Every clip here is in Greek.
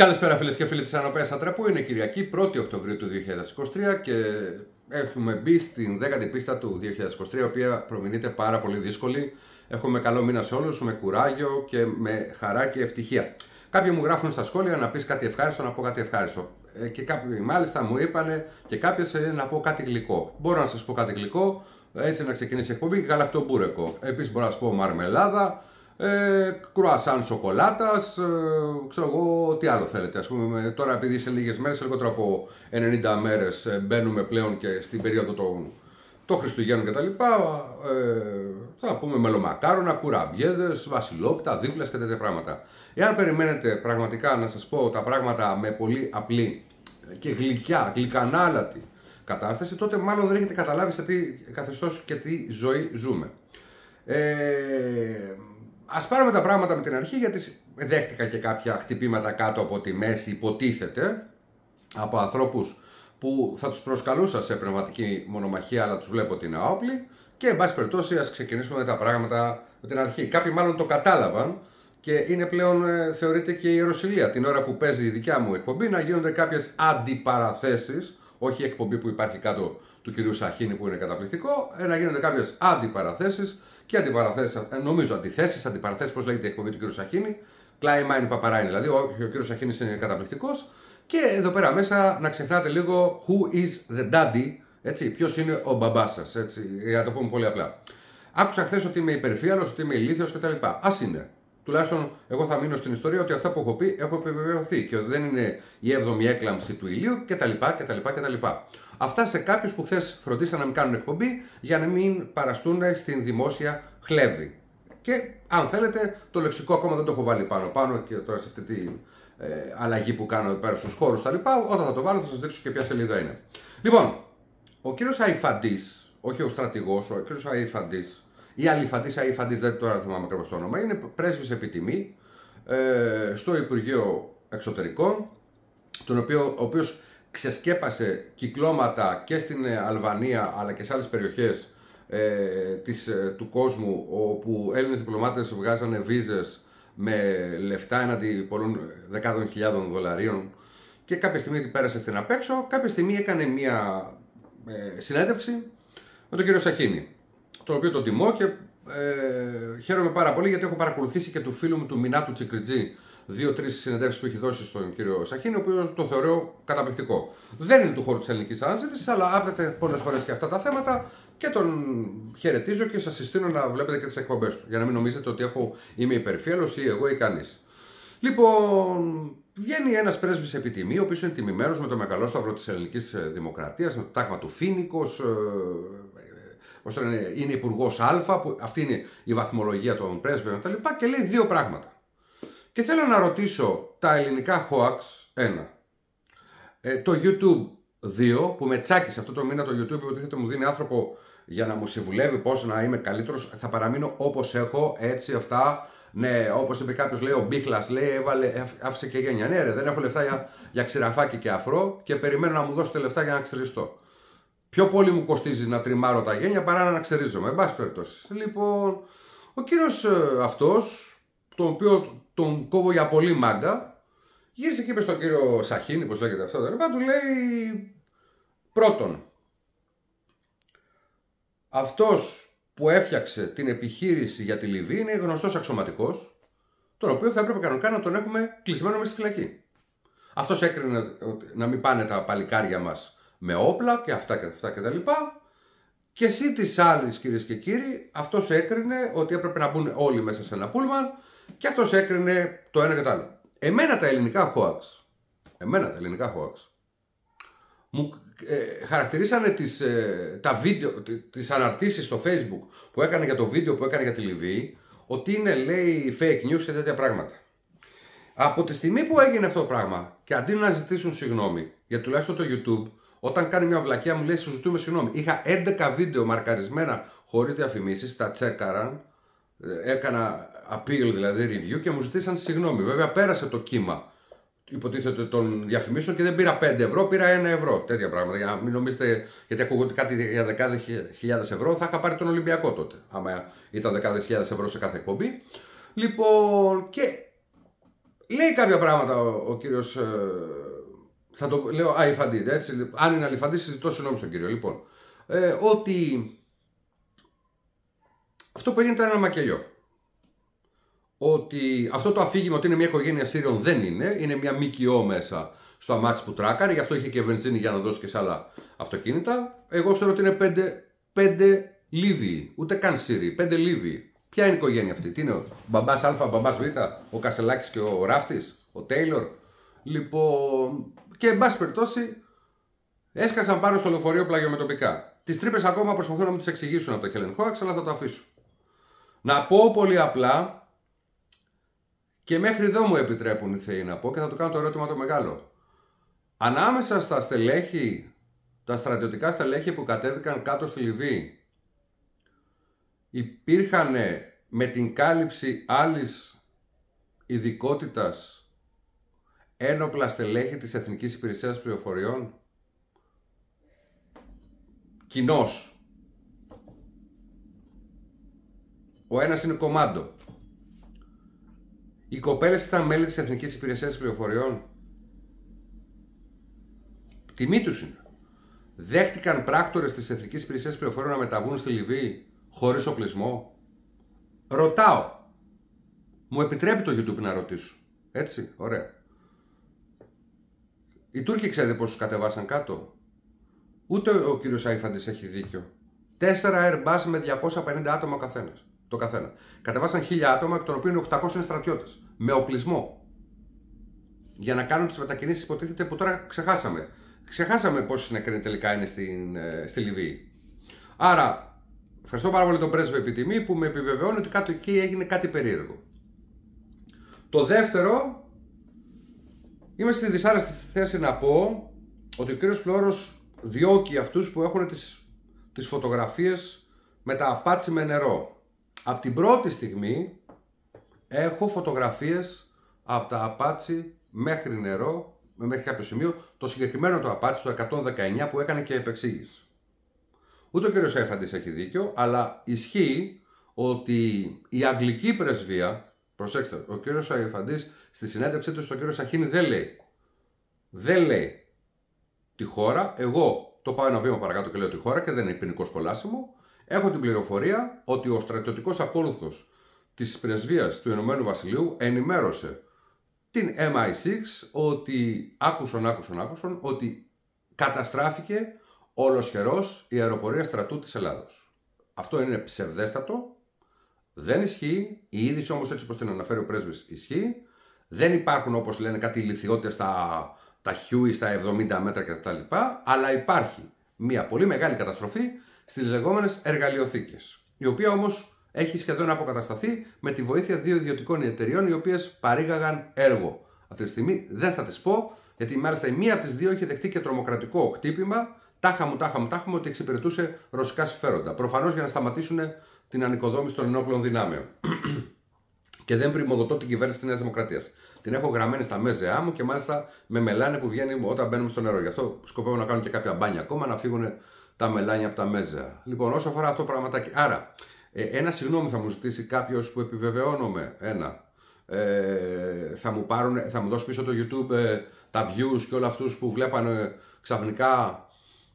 Καλησπέρα φίλες και φίλοι της Ανοπέα Ατραπού. Είναι Κυριακή 1η Οκτωβρίου του 2023 και έχουμε μπει στην 10η πίστα του 2023, η οποία προμηνείται πάρα πολύ δύσκολη. Έχουμε καλό μήνα σε όλους, με κουράγιο και με χαρά και ευτυχία. Κάποιοι μου γράφουν στα σχόλια να πεις κάτι ευχάριστο, να πω κάτι ευχάριστο. Ε, και κάποιοι μάλιστα μου είπαν και κάποιες να πω κάτι γλυκό. Μπορώ να σας πω κάτι γλυκό, έτσι να ξεκινήσει η εκπομπή. Γαλακτομπούρεκο. Επίσης μπορώ να σας πω μαρμελάδα, ε, κρουασάν σοκολάτας, ε, ξέρω εγώ τι άλλο θέλετε. Ας πούμε, τώρα επειδή σε λίγες μέρες, λιγότερο από 90 μέρες, ε, μπαίνουμε πλέον και στην περίοδο των το Χριστουγέννων κτλ. Ε, θα πούμε μελομακάρονα, κουραμπιέδες, βασιλόπιτα, δίπλες και τέτοια πράγματα. Εάν περιμένετε πραγματικά να σας πω τα πράγματα με πολύ απλή και γλυκιά, γλυκανάλατη κατάσταση, τότε μάλλον δεν έχετε καταλάβει σε τι καθεστώς και τι ζωή ζούμε. Ε, Α πάρουμε τα πράγματα με την αρχή γιατί δέχτηκα και κάποια χτυπήματα κάτω από τη μέση υποτίθεται από ανθρώπους που θα τους προσκαλούσα σε πνευματική μονομαχία αλλά τους βλέπω ότι είναι άοπλοι και εν πάση περιπτώσει ας ξεκινήσουμε τα πράγματα με την αρχή. Κάποιοι μάλλον το κατάλαβαν και είναι πλέον ε, θεωρείται και η ιεροσιλία την ώρα που παίζει η δικιά μου εκπομπή να γίνονται κάποιες αντιπαραθέσεις όχι η εκπομπή που υπάρχει κάτω του κυρίου Σαχίνη που είναι καταπληκτικό, ε, να γίνονται κάποιες αντιπαραθέσεις και αντιπαραθέσεις, ε, νομίζω αντιθέσεις, αντιπαραθέσεις, πώς λέγεται η εκπομπή του κ. Σαχίνη. Κλάι Παπαράιν, δηλαδή, ο, ο κ. Σαχίνης είναι καταπληκτικός. Και εδώ πέρα μέσα να ξεχνάτε λίγο who is the daddy, έτσι, ποιος είναι ο μπαμπάς σας, έτσι, για να το πούμε πολύ απλά. Άκουσα χθες ότι είμαι υπερφύαλος, ότι είμαι ηλίθιος κτλ. Α είναι. Τουλάχιστον εγώ θα μείνω στην ιστορία ότι αυτά που έχω πει έχω επιβεβαιωθεί και ότι δεν είναι η 7η έκλαμψη του ηλίου κτλ. κτλ, κτλ. Αυτά σε κάποιους που χθες φροντίσαν να μην κάνουν εκπομπή για να μην παραστούν στην δημόσια χλέβη. Και αν θέλετε, το λεξικό ακόμα δεν το έχω βάλει πάνω πάνω και τώρα σε αυτή τη ε, αλλαγή που κάνω εδώ πέρα στους χώρους τα λοιπά. Όταν θα το βάλω θα σας δείξω και ποια σελίδα είναι. Λοιπόν, ο κύριος Αϊφαντής, όχι ο στρατηγός, ο κύριος Αϊφαντής, ή Αλιφαντή Αϊφαντή, δεν τώρα θυμάμαι ακριβώς το όνομα, είναι πρέσβης επιτιμή ε, στο Υπουργείο Εξωτερικών, τον οποίο, ο οποίος ξεσκέπασε κυκλώματα και στην ε, Αλβανία αλλά και σε άλλες περιοχές ε, της, ε, του κόσμου όπου Έλληνες διπλωμάτες βγάζανε βίζες με λεφτά έναντι πολλών δεκάδων χιλιάδων δολαρίων. Και κάποια στιγμή πέρασε στην απέξω, κάποια στιγμή έκανε μια ε, συνέντευξη με τον κύριο Σαχίνη, τον οποίο τον τιμώ και ε, χαίρομαι πάρα πολύ γιατί έχω παρακολουθήσει και του φίλου μου του Μινάτου Τσικριτζή δύο-τρεις συνεντεύξεις που έχει δώσει στον κύριο Σαχίνη, ο οποίος το θεωρώ καταπληκτικό. Δεν είναι του χώρου της ελληνικής αναζήτησης, αλλά άπλεται πολλές φορές και αυτά τα θέματα και τον χαιρετίζω και σας συστήνω να βλέπετε και τις εκπομπές του. Για να μην νομίζετε ότι έχω, είμαι υπερφύαλος ή εγώ ή κανείς. Λοιπόν, βγαίνει ένας πρέσβης επιτιμή, ο οποίος είναι τιμημένος με το μεγαλόσταυρο της ελληνικής δημοκρατίας, με το τάγμα του Φίνικος, ε, ε, είναι, είναι υπουργός Α, που αυτή είναι η βαθμολογία των πρέσβεων κτλ. Και, και λέει δύο πράγματα. Και θέλω να ρωτήσω τα ελληνικά hoax, ένα. Ε, το YouTube 2, που με τσάκισε αυτό το μήνα το YouTube, υποτίθεται μου δίνει άνθρωπο για να μου συμβουλεύει πώς να είμαι καλύτερος, θα παραμείνω όπως έχω, έτσι αυτά. Ναι, όπως είπε κάποιος, λέει ο Μπίχλας, λέει έβαλε, άφησε και γένια. Ναι, ρε, δεν έχω λεφτά για, για ξηραφάκι και αφρό και περιμένω να μου δώσετε λεφτά για να ξεριστώ. Πιο πολύ μου κοστίζει να τριμάρω τα γένια παρά να ξερίζομαι. Εν πάση περιπτώσει. Λοιπόν, ο κύριος ε, αυτός, τον οποίο τον κόβω για πολύ μάγκα. Γύρισε και είπε στον κύριο Σαχίνη, πώς λέγεται αυτό, δεν του λέει πρώτον, αυτός που έφτιαξε την επιχείρηση για τη Λιβύη είναι γνωστός αξιωματικός, τον οποίο θα έπρεπε κανονικά να τον έχουμε κλεισμένο με στη φυλακή. Αυτός έκρινε να μην πάνε τα παλικάρια μας με όπλα και αυτά και αυτά και τα λοιπά. Και εσύ της άλλης, κυρίες και κύριοι, αυτός έκρινε ότι έπρεπε να μπουν όλοι μέσα σε ένα πούλμαν και αυτός έκρινε το ένα και το άλλο. Εμένα τα ελληνικά hoax, εμένα τα ελληνικά hoax, μου ε, χαρακτηρίσανε τις, ε, τα βίντεο, τις αναρτήσεις στο facebook που έκανε για το βίντεο που έκανε για τη Λιβύη ότι είναι λέει fake news και τέτοια πράγματα. Από τη στιγμή που έγινε αυτό το πράγμα και αντί να ζητήσουν συγγνώμη, για τουλάχιστον το YouTube, όταν κάνει μια βλακιά μου λέει σου ζητούμε συγγνώμη. Είχα 11 βίντεο μαρκαρισμένα χωρίς διαφημίσεις, τα τσέκαραν, ε, έκανα appeal δηλαδή review και μου ζητήσαν συγγνώμη. Βέβαια πέρασε το κύμα υποτίθεται των διαφημίσεων και δεν πήρα 5 ευρώ, πήρα 1 ευρώ. Τέτοια πράγματα. Για να μην νομίζετε, γιατί ακούγονται κάτι για δεκάδες χιλιάδες ευρώ, θα είχα πάρει τον Ολυμπιακό τότε. Άμα ήταν δεκάδες χιλιάδες ευρώ σε κάθε εκπομπή. Λοιπόν, και λέει κάποια πράγματα ο, ο κύριος, ε, θα το λέω Αϊφαντή, έτσι, αν είναι Αλιφαντή συζητώ συγγνώμη στον κύριο, λοιπόν, ε, ότι αυτό που έγινε ήταν ένα μακελιό. Ότι αυτό το αφήγημα ότι είναι μια οικογένεια Σύριων δεν είναι, είναι μια ΜΚΟ μέσα στο αμάξι που τράκαρε, γι' αυτό είχε και βενζίνη για να δώσει και σε άλλα αυτοκίνητα. Εγώ ξέρω ότι είναι πέντε, πέντε Λίβοι, ούτε καν Σύριοι, πέντε Λίβοι. Ποια είναι η οικογένεια αυτή, τι είναι ο μπαμπάς Α, μπαμπάς Β, ο Κασελάκης και ο Ράφτης, ο Τέιλορ. Λοιπόν, και εν πάση περιπτώσει έσκασαν πάνω στο λεωφορείο πλαγιομετωπικά. Τις τρύπες ακόμα προσπαθούν να μου τις εξηγήσουν από το Helen Hoax, αλλά θα το αφήσω. Να πω πολύ απλά και μέχρι εδώ μου επιτρέπουν οι θεοί να πω και θα το κάνω το ερώτημα το μεγάλο. Ανάμεσα στα στελέχη, τα στρατιωτικά στελέχη που κατέβηκαν κάτω στη Λιβύη υπήρχαν με την κάλυψη άλλης ειδικότητας ένοπλα στελέχη της Εθνικής Υπηρεσίας Πληροφοριών. Κοινός. Ο ένας είναι κομμάντο. Οι κοπέλες ήταν μέλη της Εθνικής Υπηρεσίας Πληροφοριών. Τιμή τους είναι. Δέχτηκαν πράκτορες της Εθνικής Υπηρεσίας Πληροφοριών να μεταβούν στη Λιβύη χωρίς οπλισμό. Ρωτάω. Μου επιτρέπει το YouTube να ρωτήσω. Έτσι, ωραία. Οι Τούρκοι ξέρετε πόσους κατεβάσαν κάτω; Ούτε ο κύριος Άιφαντης έχει δίκιο. Τέσσερα Airbus με 250 άτομα ο καθένας το καθένα. Κατεβάσαν χίλια άτομα, εκ των οποίων 800 είναι στρατιώτες. Με οπλισμό. Για να κάνουν τις μετακινήσεις, υποτίθεται που τώρα ξεχάσαμε. Ξεχάσαμε πόσοι νεκροί τελικά είναι στην, ε, στη Λιβύη. Άρα, ευχαριστώ πάρα πολύ τον πρέσβη επιτιμή που με επιβεβαιώνει ότι κάτω εκεί έγινε κάτι περίεργο. Το δεύτερο, είμαι στη δυσάρεστη θέση να πω ότι ο κύριος Φλόρος διώκει αυτούς που έχουν τις, τις φωτογραφίες με τα απάτσι με νερό από την πρώτη στιγμή έχω φωτογραφίες από τα απάτσι μέχρι νερό, μέχρι κάποιο σημείο, το συγκεκριμένο το απάτσι, το 119 που έκανε και επεξήγηση. Ούτε ο κύριος Έφαντης έχει δίκιο, αλλά ισχύει ότι η αγγλική πρεσβεία, προσέξτε, ο κύριος Έφαντης στη συνέντευξή του στον κύριο Σαχίνη δεν λέει, δεν λέει τη χώρα, εγώ το πάω ένα βήμα παρακάτω και λέω τη χώρα και δεν είναι ποινικός κολάσιμο, Έχω την πληροφορία ότι ο στρατιωτικός ακόλουθος της πρεσβείας του Ηνωμένου Βασιλείου ενημέρωσε την MI6 ότι άκουσαν, άκουσαν, άκουσαν ότι καταστράφηκε ολοσχερός η αεροπορία στρατού της Ελλάδος. Αυτό είναι ψευδέστατο, δεν ισχύει, η είδηση όμως έτσι όπως την αναφέρει ο πρέσβης ισχύει, δεν υπάρχουν όπως λένε κάτι ηλικιότητες στα τα Huey στα 70 μέτρα κτλ. Αλλά υπάρχει μια πολύ μεγάλη καταστροφή στις λεγόμενες εργαλειοθήκες, η οποία όμως έχει σχεδόν αποκατασταθεί με τη βοήθεια δύο ιδιωτικών εταιριών οι οποίες παρήγαγαν έργο. Αυτή τη στιγμή δεν θα τις πω, γιατί μάλιστα η μία από τις δύο είχε δεχτεί και τρομοκρατικό χτύπημα, τάχα μου, τάχα μου, τάχα μου, ότι εξυπηρετούσε ρωσικά συμφέροντα. Προφανώς για να σταματήσουν την ανοικοδόμηση των ενόπλων δυνάμεων. Και δεν πρημοδοτώ την κυβέρνηση της Νέας Δημοκρατίας. Την έχω γραμμένη στα μέζεά μου και μάλιστα με μελάνε που βγαίνει όταν μπαίνουμε στο νερό. Γι' αυτό σκοπεύω να κάνω και κάποια μπάνια ακόμα να φύγουν τα μελάνια από τα μέζα. Λοιπόν, όσο αφορά αυτό το πραγματάκι. Άρα, ε, ένα συγγνώμη θα μου ζητήσει κάποιος που επιβεβαιώνομαι. Ένα. Ε, θα, μου πάρουν, θα μου δώσει πίσω το YouTube ε, τα views και όλα αυτούς που βλέπανε ξαφνικά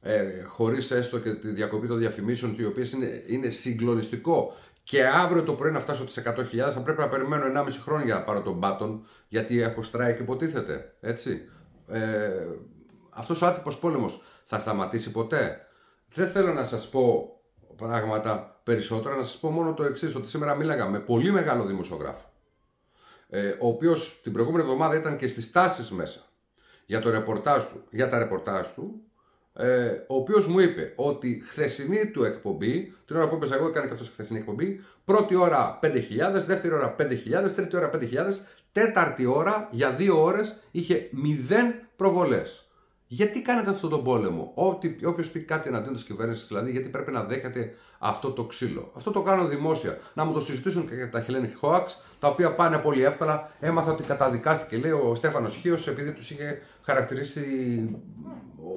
ε, χωρίς έστω και τη διακοπή των διαφημίσεων οι οποίες είναι, είναι συγκλονιστικό και αύριο το πρωί να φτάσω τις 100.000 θα πρέπει να περιμένω 1,5 χρόνια για να πάρω τον button γιατί έχω strike υποτίθεται έτσι. Ε, αυτός ο άτυπος πόλεμος θα σταματήσει ποτέ. Δεν θέλω να σας πω πράγματα περισσότερα, να σας πω μόνο το εξής, ότι σήμερα μίλαγα με πολύ μεγάλο δημοσιογράφο, ε, ο οποίος την προηγούμενη εβδομάδα ήταν και στις τάσεις μέσα για, το ρεπορτάζ του, για τα ρεπορτάζ του, ε, ο οποίος μου είπε ότι χθεσινή του εκπομπή, την ώρα που είπες εγώ, έκανε και αυτός χθεσινή εκπομπή, πρώτη ώρα 5.000, δεύτερη ώρα 5.000, τρίτη ώρα 5.000, τέταρτη ώρα για δύο ώρες είχε 0 προβολές. Γιατί κάνετε αυτόν τον πόλεμο, Όποιος πει κάτι εναντίον της κυβέρνησης, δηλαδή, γιατί πρέπει να δέχεται αυτό το ξύλο; Αυτό το κάνω δημόσια. Να μου το συζητήσουν και τα Hellenic Hoax, τα οποία πάνε πολύ εύκολα. Έμαθα ότι καταδικάστηκε, λέει ο Στέφανος Χίος, επειδή τους είχε χαρακτηρίσει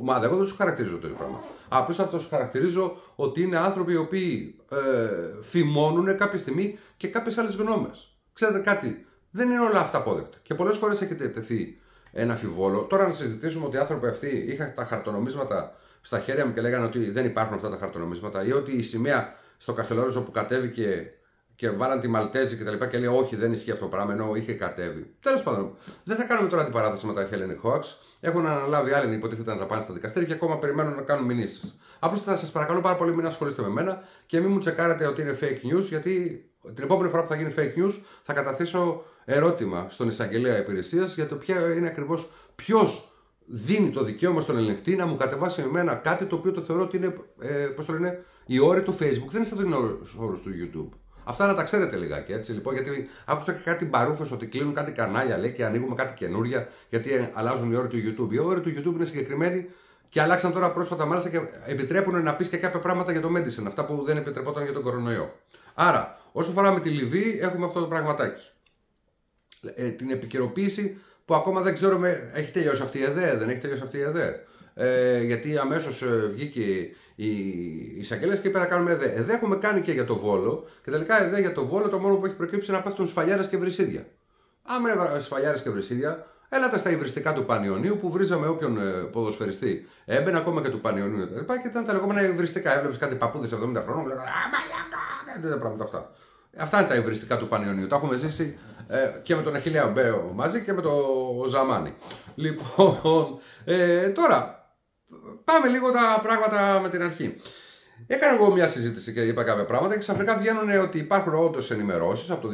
ομάδα. Εγώ δεν τους χαρακτηρίζω το πράγμα. Απλώ θα του χαρακτηρίζω ότι είναι άνθρωποι οι οποίοι ε, φημώνουν κάποια στιγμή και κάποιες άλλες γνώμες. Ξέρετε κάτι, Δεν είναι όλα αυτά απόδεκτα. Και πολλές φορές έχετε τεθεί ένα αμφιβόλο. Τώρα να συζητήσουμε ότι οι άνθρωποι αυτοί είχαν τα χαρτονομίσματα στα χέρια μου και λέγανε ότι δεν υπάρχουν αυτά τα χαρτονομίσματα ή ότι η σημαία στο Καστελόριζο που κατέβηκε και βάλαν τη Μαλτέζη και τα λοιπά και λέει Όχι, δεν ισχύει αυτό το πράγμα ενώ είχε κατέβει. Τέλος πάντων, δεν θα κάνουμε τώρα την παράθεση με τα Helen Hoax. Έχουν αναλάβει άλλοι υποτίθεται να τα πάνε στα δικαστήρια και ακόμα περιμένουν να κάνουν μηνύσεις. Απλώς θα σας παρακαλώ πάρα πολύ μην ασχολείστε με μένα και μην μου τσεκάρετε ότι είναι fake news γιατί την επόμενη φορά που θα γίνει fake news θα καταθέσω ερώτημα στον εισαγγελέα υπηρεσίας για το ποιο είναι ακριβώς ποιος δίνει το δικαίωμα στον ελεγκτή να μου κατεβάσει εμένα κάτι το οποίο το θεωρώ ότι είναι, ε, πώς το λένε, η όρη του Facebook. Δεν είναι σαν το όρος του YouTube. Αυτά να τα ξέρετε λιγάκι έτσι λοιπόν, γιατί άκουσα και κάτι μπαρούφες ότι κλείνουν κάτι κανάλια λέει και ανοίγουμε κάτι καινούρια γιατί αλλάζουν οι όροι του YouTube. Οι όροι του YouTube είναι συγκεκριμένοι και αλλάξαν τώρα πρόσφατα μάλιστα και επιτρέπουν να πεις και κάποια πράγματα για το Medicine, αυτά που δεν επιτρεπόταν για τον κορονοϊό. Άρα, όσο αφορά με τη Λιβύη, έχουμε αυτό το πραγματάκι. Ε, την επικαιροποίηση που ακόμα δεν ξέρουμε, έχει τελειώσει αυτή η ΕΔΕ, δεν έχει τελειώσει αυτή η ΕΔΕ. Ε, γιατί αμέσως ε, βγήκε η εισαγγελέας και είπε να κάνουμε ΕΔΕ. ΕΔΕ έχουμε κάνει και για το Βόλο και τελικά ΕΔΕ για το Βόλο το μόνο που έχει προκύψει είναι να πέφτουν σφαλιάρες και βρυσίδια. Άμα έβαλες σφαλιάρες και βρυσίδια, έλατε στα υβριστικά του Πανιωνίου που βρίζαμε όποιον ε, ποδοσφαιριστή έμπαινε ακόμα και του Πανιωνίου και και ήταν τα λεγόμενα υβριστικά. Έβλεπες κάτι παππούδες 70 χρόνων, λέγανε Α, τα πράγματα αυτά. Αυτά είναι τα υβριστικά του Πανιωνίου. Τα έχουμε ζήσει ε, και με τον Αχιλέα Μπέο μαζί και με τον Ζαμάνι. Λοιπόν, ε, τώρα πάμε λίγο τα πράγματα με την αρχή. Έκανα εγώ μια συζήτηση και είπα κάποια πράγματα και ξαφνικά βγαίνουν ότι υπάρχουν όντως ενημερώσεις από το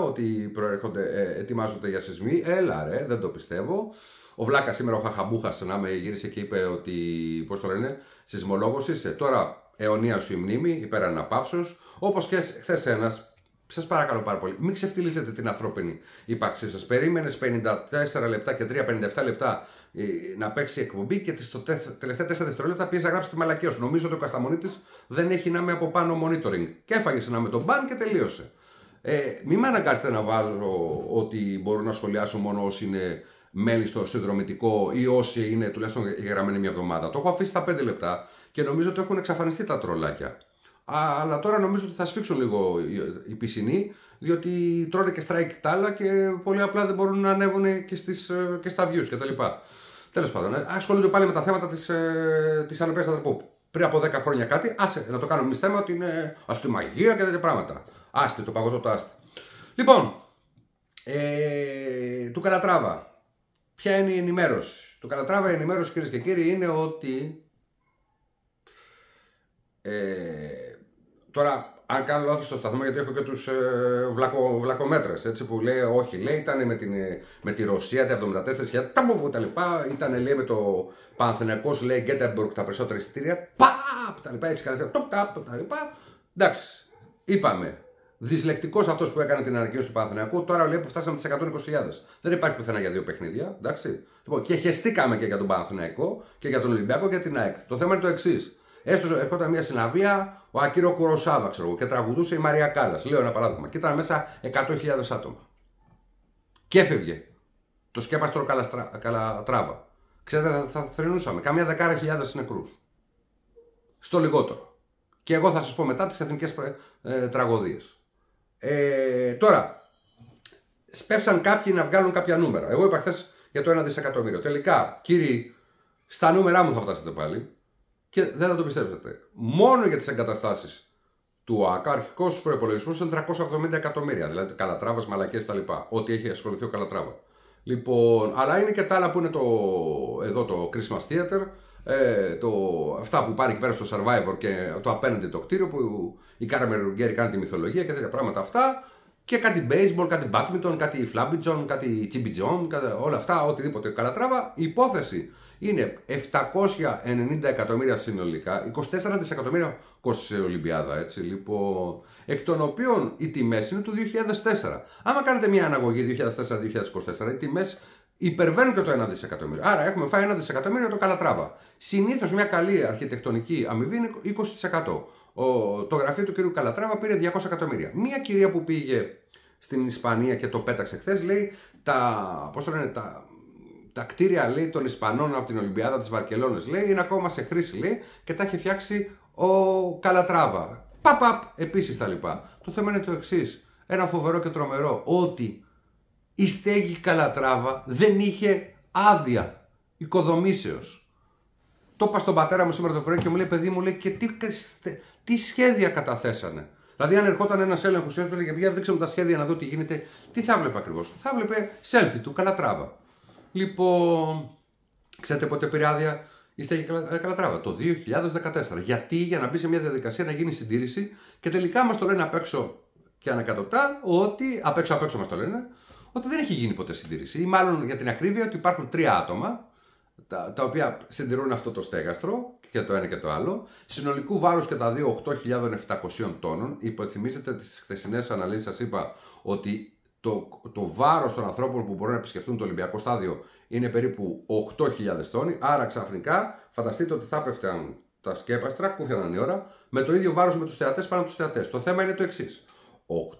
2021 ότι προέρχονται, ε, ετοιμάζονται για σεισμοί. Έλα ρε, δεν το πιστεύω. Ο Βλάκα σήμερα, ο Χαχαμπούχας, να με γύρισε και είπε ότι, πώς το λένε, σεισμολόγος είσαι. Τώρα αιωνία σου η μνήμη, υπέρ αναπαύσεως. Όπως και χθε ένας Σας παρακαλώ πάρα πολύ, μην ξεφτυλίζετε την ανθρώπινη ύπαρξή σας. Περίμενες 54 λεπτά και 3-57 λεπτά ε, να παίξει εκπομπή και στο τελευταία 4 δευτερόλεπτα πήγε να γράψει τη μαλακία σου. Νομίζω ότι ο Κασταμονίτης δεν έχει να με από πάνω monitoring. Και έφαγε ένα με τον μπαν και τελείωσε. Ε, μην με αναγκάσετε να βάζω ότι μπορώ να σχολιάσω μόνο όσοι είναι μέλη στο συνδρομητικό ή όσοι είναι τουλάχιστον γραμμένοι μια εβδομάδα. Το έχω αφήσει στα 5 λεπτά και νομίζω ότι έχουν εξαφανιστεί τα τρολάκια αλλά τώρα νομίζω ότι θα σφίξουν λίγο οι πισινοί, διότι τρώνε και strike τάλα και πολύ απλά δεν μπορούν να ανέβουν και, στις, ε, και στα views κτλ. Τέλος πάντων, ε, ασχολούνται πάλι με τα θέματα της της ε, που πριν από 10 χρόνια κάτι, άσε να το κάνουμε εμείς θέμα ότι είναι αστυνομαγία και τέτοια πράγματα. Άστε το παγωτό το άστε. Λοιπόν, ε, του Καλατράβα. Ποια είναι η ενημέρωση; Του Καλατράβα η ενημέρωση κυρίες και κύριοι είναι ότι ε, Τώρα, αν κάνω λάθος στο σταθμό, γιατί έχω και τους ε, βλακο, βλακομέτρες, έτσι που λέει, όχι, λέει, ήταν με, την, με τη Ρωσία τα 74.000, τα τα λοιπά, ήταν λέει με το Παναθενιακό, λέει, Γκέτεμπουργκ τα περισσότερα εισιτήρια, παπ, τα λοιπά, έτσι κανένα, τόπ, τάπ, τα λοιπά. Εντάξει, είπαμε, Δυσλεκτικός αυτός που έκανε την ανακοίνωση του Παναθηναϊκού, τώρα λέει που φτάσαμε τις 120.000. Δεν υπάρχει πουθενά για δύο παιχνίδια. Εντάξει. Λοιπόν, και χεστήκαμε και για τον Παναθηναϊκό και για τον Ολυμπιακό και για την ΑΕΚ. Το θέμα είναι το εξής. Έστω ερχόταν μια συναυλία, ο Ακύρο Κουροσάβα, ξέρω εγώ, και τραγουδούσε η Μαρία Κάλλας. Λέω ένα παράδειγμα. Και ήταν μέσα 100.000 άτομα. Και έφευγε. Το σκέπαστρο Καλατράβα. Ξέρετε, θα, θα θρυνούσαμε καμία δεκάρα χιλιάδες νεκρούς. Στο λιγότερο. Και εγώ θα σας πω μετά τις εθνικές ε, τραγωδίες. Ε, τώρα, σπεύσαν κάποιοι να βγάλουν κάποια νούμερα. Εγώ είπα χθες για το 1 δισεκατομμύριο. Τελικά, κύριοι, στα νούμερά μου θα φτάσετε πάλι. Και δεν θα το πιστέψετε. Μόνο για τις εγκαταστάσεις του ΟΑΚΑ, αρχικός προπολογισμό ήταν 370 εκατομμύρια. Δηλαδή καλατράβας, μαλακές κτλ. Ό,τι έχει ασχοληθεί ο Καλατράβα. Λοιπόν, αλλά είναι και τα άλλα που είναι το, εδώ το Christmas Theater, ε, το, αυτά που πάρει εκεί πέρα στο Survivor και το απέναντι το κτίριο που η Κάρα Ρουγκέρι κάνει τη μυθολογία και τέτοια πράγματα αυτά. Και κάτι baseball, κάτι badminton, κάτι flabby κάτι chibi όλα αυτά, οτιδήποτε καλατράβα. Η υπόθεση είναι 790 εκατομμύρια συνολικά, 24 δισεκατομμύρια κόστησε η Ολυμπιάδα, έτσι, λοιπόν, εκ των οποίων οι τιμές είναι του 2004. Άμα κάνετε μια αναγωγή 2004-2024, οι τιμές υπερβαίνουν και το 1 δισεκατομμύριο. Άρα έχουμε φάει 1 δισεκατομμύριο το καλατράβα. Συνήθως μια καλή αρχιτεκτονική αμοιβή είναι 20%. Ο, το γραφείο του κ. Καλατράβα πήρε 200 εκατομμύρια. Μια κυρία που πήγε στην Ισπανία και το πέταξε χθες λέει τα, πώς το λένε, τα τα κτίρια λέει, των Ισπανών από την Ολυμπιάδα της Βαρκελόνης λέει είναι ακόμα σε χρήση λέει, και τα έχει φτιάξει ο Καλατράβα. Παπαπ, επίσης τα λοιπά. Το θέμα είναι το εξής. ένα φοβερό και τρομερό, ότι η στέγη Καλατράβα δεν είχε άδεια οικοδομήσεως. Το είπα στον πατέρα μου σήμερα το πρωί και μου λέει: Παιδί μου, λέει, και τι, τι σχέδια καταθέσανε. Δηλαδή, αν ερχόταν ένας έλεγχος και έλεγε: Για δείξε μου τα σχέδια να δω τι γίνεται, τι θα έβλεπε ακριβώς; Θα έβλεπε selfie του Καλατράβα. Λοιπόν, ξέρετε πότε πήρε άδεια η στέγη Καλατράβα, το 2014. Γιατί, για να μπει σε μια διαδικασία να γίνει συντήρηση και τελικά μας το λένε απ' έξω και ανακατοτά ότι, απ' έξω απ' έξω μας το λένε, ότι δεν έχει γίνει ποτέ συντήρηση. Ή μάλλον για την ακρίβεια ότι υπάρχουν τρία άτομα τα, τα οποία συντηρούν αυτό το στέγαστρο και το ένα και το άλλο. Συνολικού βάρους και τα δύο 8.700 τόνων. Υποθυμίζετε τις χθεσινές αναλύσεις, σας είπα ότι το, το βάρος των ανθρώπων που μπορούν να επισκεφτούν το Ολυμπιακό στάδιο είναι περίπου 8.000 τόνοι. Άρα ξαφνικά φανταστείτε ότι θα πέφτουν τα σκέπαστρα, κούφιαναν η ώρα, με το ίδιο βάρος με τους θεατές πάνω από τους θεατές. Το θέμα είναι το εξής.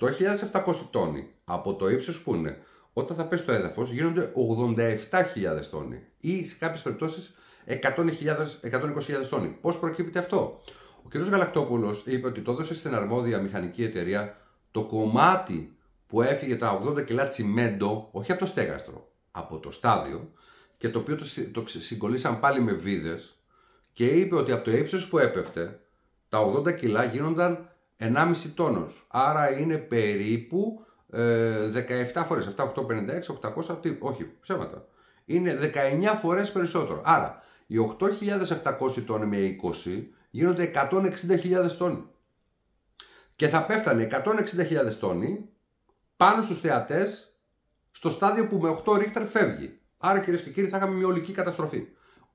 8.700 τόνοι από το ύψος που είναι, όταν θα πέσει το έδαφος, γίνονται 87.000 τόνοι ή σε κάποιες περιπτώσεις 120.000 τόνοι. Πώς προκύπτει αυτό, Ο κ. Γαλακτόπουλος είπε ότι το έδωσε στην αρμόδια μηχανική εταιρεία το κομμάτι που έφυγε τα 80 κιλά τσιμέντο, όχι από το στέγαστρο, από το στάδιο, και το οποίο το, το συγκολήσαν πάλι με βίδες και είπε ότι από το ύψος που έπεφτε, τα 80 κιλά γίνονταν 1,5 τόνος. Άρα είναι περίπου ε, 17 φορές. 7, 856, 800, όχι, ψέματα. Είναι 19 φορές περισσότερο. Άρα, οι 8.700 τόνοι με 20 γίνονται 160.000 τόνοι. Και θα πέφτανε 160.000 τόνοι πάνω στους θεατές στο στάδιο που με 8 ρίχτερ φεύγει. Άρα κυρίες και κύριοι θα είχαμε μια ολική καταστροφή.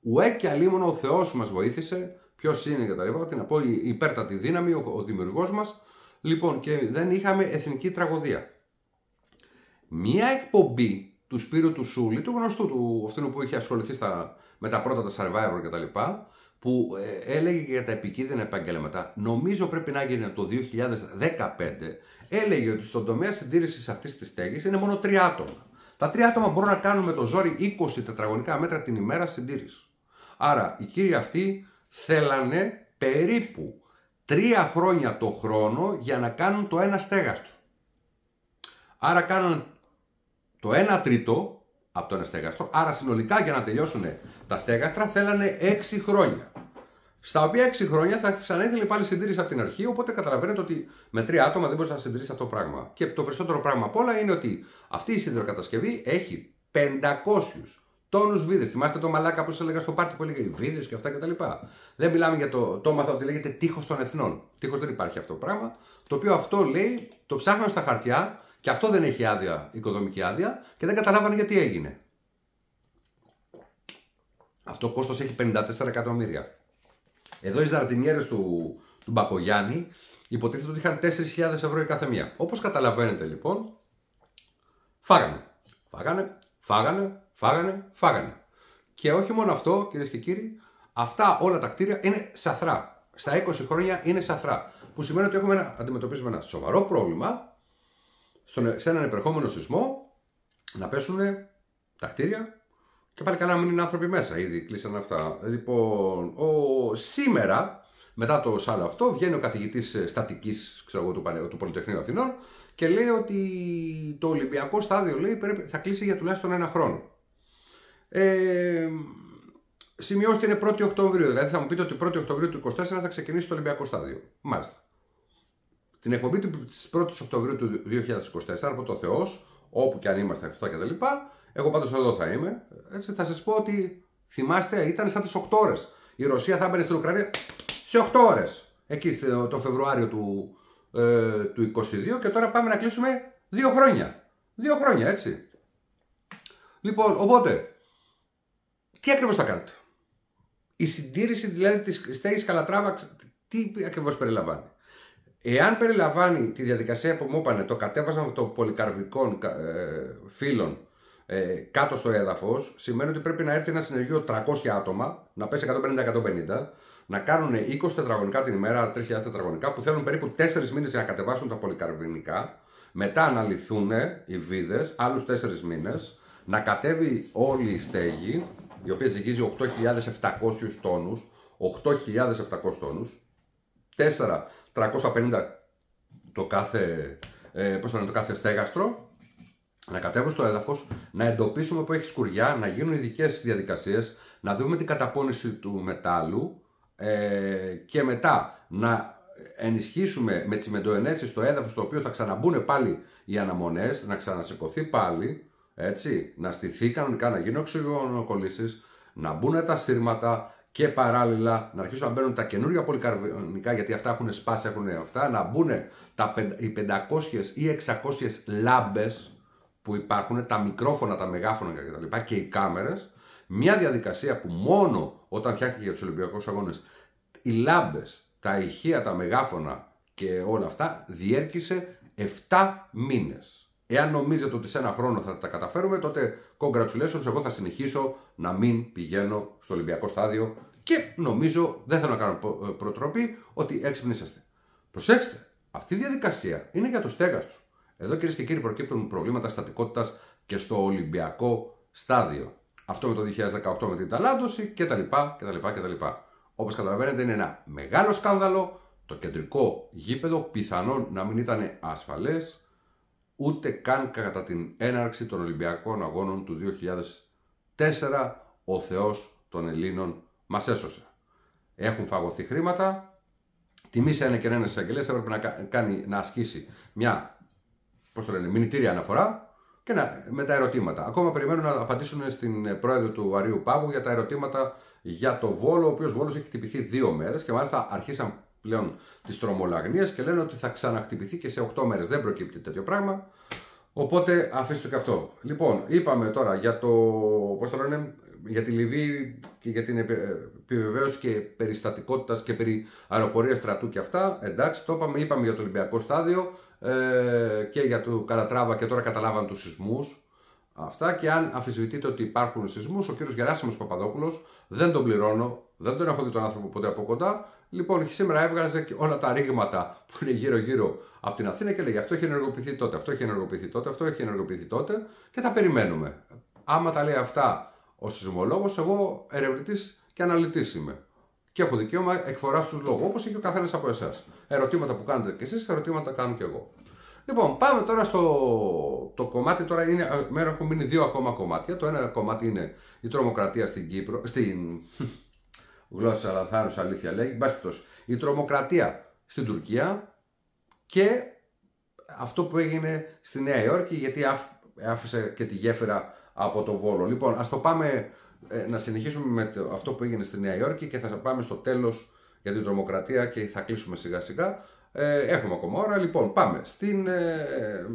Ουέ και αλίμονο ο Θεός μας βοήθησε ποιος είναι και τα λοιπά. Τι να πω, η υπέρτατη δύναμη, ο, ο δημιουργός μας. Λοιπόν, και δεν είχαμε εθνική τραγωδία. Μία εκπομπή του Σπύρου του Σούλη, του γνωστού του, αυτού που είχε ασχοληθεί στα, με τα πρώτα τα survivor και τα λοιπά, που ε, έλεγε για τα επικίνδυνα επαγγέλματα, νομίζω πρέπει να γίνει το 2015, έλεγε ότι στον τομέα συντήρησης αυτής της στέγης είναι μόνο τρία άτομα. Τα τρία άτομα μπορούν να κάνουν με το ζόρι 20 τετραγωνικά μέτρα την ημέρα συντήρησης. Άρα οι κύριοι αυτοί θέλανε περίπου τρία χρόνια το χρόνο για να κάνουν το ένα στέγαστρο. Άρα κάνουν το ένα τρίτο από το ένα στέγαστρο, άρα συνολικά για να τελειώσουν τα στέγαστρα θέλανε έξι χρόνια. Στα οποία έξι χρόνια θα ξαναήθελε πάλι συντήρηση από την αρχή, οπότε καταλαβαίνετε ότι με τρία άτομα δεν μπορείς να συντηρήσεις αυτό το πράγμα. Και το περισσότερο πράγμα απ' όλα είναι ότι αυτή η σιδηροκατασκευή έχει 500 τόνους βίδες. Θυμάστε το μαλάκα που σας έλεγα στο πάρτι που έλεγε βίδες και αυτά κτλ. Δεν μιλάμε για το. Το έμαθα ότι λέγεται τείχος των εθνών. Τείχος δεν υπάρχει αυτό το πράγμα. Το οποίο αυτό λέει, το ψάχναν στα χαρτιά και αυτό δεν έχει άδεια, οικοδομική άδεια και δεν καταλάβανε γιατί έγινε. Αυτό κόστος έχει 54 εκατομμύρια. Εδώ οι ζαρτινιέρες του, του Μπακογιάννη υποτίθεται ότι είχαν 4.000 ευρώ η κάθε μία. Όπως καταλαβαίνετε λοιπόν, φάγανε. Φάγανε, φάγανε, Φάγανε, φάγανε. Και όχι μόνο αυτό, κυρίες και κύριοι, αυτά όλα τα κτίρια είναι σαθρά. Στα 20 χρόνια είναι σαθρά. Που σημαίνει ότι έχουμε να αντιμετωπίσουμε ένα σοβαρό πρόβλημα στον, σε έναν επερχόμενο σεισμό να πέσουν τα κτίρια και πάλι καλά να μην είναι άνθρωποι μέσα. Ήδη κλείσαν αυτά. Λοιπόν, ο, σήμερα, μετά το σάλο αυτό, βγαίνει ο καθηγητής στατικής του, του Πολυτεχνείου Αθηνών και λέει ότι το Ολυμπιακό στάδιο λέει, θα κλείσει για τουλάχιστον ένα χρόνο. Ε, σημειώστε είναι 1η Οκτωβρίου. Δηλαδή θα μου πείτε ότι 1η Οκτωβρίου του 24 θα ξεκινήσει το Ολυμπιακό Στάδιο. Μάλιστα. Την εκπομπή της 1η Οκτωβρίου του 2024 από το Θεός, όπου και αν είμαστε αυτά και τα λοιπά, εγώ πάντως εδώ θα είμαι. Έτσι, θα σας πω ότι θυμάστε, ήταν σαν τις 8 ώρες. Η Ρωσία θα έμπαινε στην Ουκρανία σε 8 ώρες. Εκεί το Φεβρουάριο του, ε, του 22 και τώρα πάμε να κλείσουμε 2 χρόνια. 2 χρόνια, έτσι. Λοιπόν, οπότε τι ακριβώς θα κάνετε; Η συντήρηση δηλαδή της στέγης Καλατράβα, τι ακριβώς περιλαμβάνει; Εάν περιλαμβάνει τη διαδικασία που μου είπανε, το κατέβασμα των πολυκαρβικών ε, φύλων ε, κάτω στο έδαφος, σημαίνει ότι πρέπει να έρθει ένα συνεργείο 300 άτομα, να πέσει 150-150, να κάνουν 20 τετραγωνικά την ημέρα, 3.000 τετραγωνικά, που θέλουν περίπου 4 μήνες για να κατεβάσουν τα πολυκαρβινικά, μετά να λυθούν οι βίδες, άλλους 4 μήνες, να κατέβει όλη η στέγη, η οποία ζυγίζει 8.700 τόνους, 8.700 τόνους, 4.350 το κάθε ε, πώς το κάθε στέγαστρο, να κατέβουν στο έδαφος, να εντοπίσουμε που έχει σκουριά, να γίνουν ειδικές διαδικασίες, να δούμε την καταπώνηση του μετάλλου ε, και μετά να ενισχύσουμε με τις μεντοενέσεις στο έδαφος το οποίο θα ξαναμπούν πάλι οι αναμονές, να ξανασηκωθεί πάλι, έτσι, να στηθεί κανονικά, να γίνουν οξυγονοκολλήσεις, να μπουν τα σύρματα και παράλληλα να αρχίσουν να μπαίνουν τα καινούργια πολυκαρβονικά γιατί αυτά έχουν σπάσει, έχουν αυτά, να μπουν τα, οι 500 ή 600 λάμπες που υπάρχουν, τα μικρόφωνα, τα μεγάφωνα κτλ. και οι κάμερες, μια διαδικασία που μόνο όταν φτιάχτηκε για τους Ολυμπιακούς Αγώνες οι λάμπες, τα ηχεία, τα μεγάφωνα και όλα αυτά διέρχησε 7 μήνες. Εάν νομίζετε ότι σε ένα χρόνο θα τα καταφέρουμε, τότε congratulations, εγώ θα συνεχίσω να μην πηγαίνω στο Ολυμπιακό στάδιο και νομίζω, δεν θέλω να κάνω ε, προτροπή, ότι έξυπνοι είσαστε. Προσέξτε, αυτή η διαδικασία είναι για το στέγαστρο. Εδώ κυρίες και κύριοι προκύπτουν προβλήματα στατικότητας και στο Ολυμπιακό στάδιο. Αυτό με το 2018 με την ταλάντωση κτλ. κτλ, κτλ. Όπως καταλαβαίνετε είναι ένα μεγάλο σκάνδαλο. Το κεντρικό γήπεδο πιθανόν να μην ήταν ασφαλές ούτε καν κατά την έναρξη των Ολυμπιακών Αγώνων του 2004 ο Θεός των Ελλήνων μας έσωσε. Έχουν φαγωθεί χρήματα, τιμή σε ένα και ένα εισαγγελέα έπρεπε να, κάνει, να ασκήσει μια πώς το λένε, μηνυτήρια αναφορά και να, με τα ερωτήματα. Ακόμα περιμένουν να απαντήσουν στην πρόεδρο του Αρίου Πάγου για τα ερωτήματα για το Βόλο, ο οποίος Βόλος έχει χτυπηθεί δύο μέρες και μάλιστα αρχίσαν πλέον τις τρομολαγνίες και λένε ότι θα ξαναχτυπηθεί και σε 8 μέρες. Δεν προκύπτει τέτοιο πράγμα. Οπότε αφήστε και αυτό. Λοιπόν, είπαμε τώρα για το. Πώς το λένε, για τη Λιβύη και για την επιβεβαίωση και περιστατικότητας και περί αεροπορίας στρατού και αυτά. Εντάξει, το είπαμε, είπαμε για το Ολυμπιακό στάδιο ε, και για το Καλατράβα και τώρα καταλάβαν τους σεισμούς. Αυτά και αν αφισβητείτε ότι υπάρχουν σεισμούς, ο κύριος Γεράσιμος Παπαδόπουλος δεν τον πληρώνω, δεν τον έχω δει τον άνθρωπο ποτέ από κοντά. Λοιπόν, σήμερα έβγαζε όλα τα ρήγματα που είναι γύρω-γύρω από την Αθήνα και λέει αυτό έχει ενεργοποιηθεί τότε, αυτό έχει ενεργοποιηθεί τότε, αυτό έχει ενεργοποιηθεί τότε και θα περιμένουμε. Άμα τα λέει αυτά ο σεισμολόγος, εγώ ερευνητής και αναλυτής είμαι. Και έχω δικαίωμα εκφοράς τους λόγους, όπως έχει ο καθένας από εσάς. Ερωτήματα που κάνετε κι εσείς, ερωτήματα κάνω κι εγώ. Λοιπόν, πάμε τώρα στο το κομμάτι. Τώρα είναι, ε, μέρα έχουν μείνει δύο ακόμα κομμάτια. Το ένα κομμάτι είναι η τρομοκρατία στην Κύπρο. Στην γλώσσα Λαθάνου, αλήθεια λέει. η τρομοκρατία στην Τουρκία και αυτό που έγινε στη Νέα Υόρκη, γιατί άφησε και τη γέφυρα από το Βόλο. Λοιπόν, ας το πάμε ε, να συνεχίσουμε με αυτό που έγινε στη Νέα Υόρκη και θα πάμε στο τέλος για την τρομοκρατία και θα κλείσουμε σιγά σιγά. Ε, έχουμε ακόμα ώρα. Λοιπόν, πάμε. Στην, ε,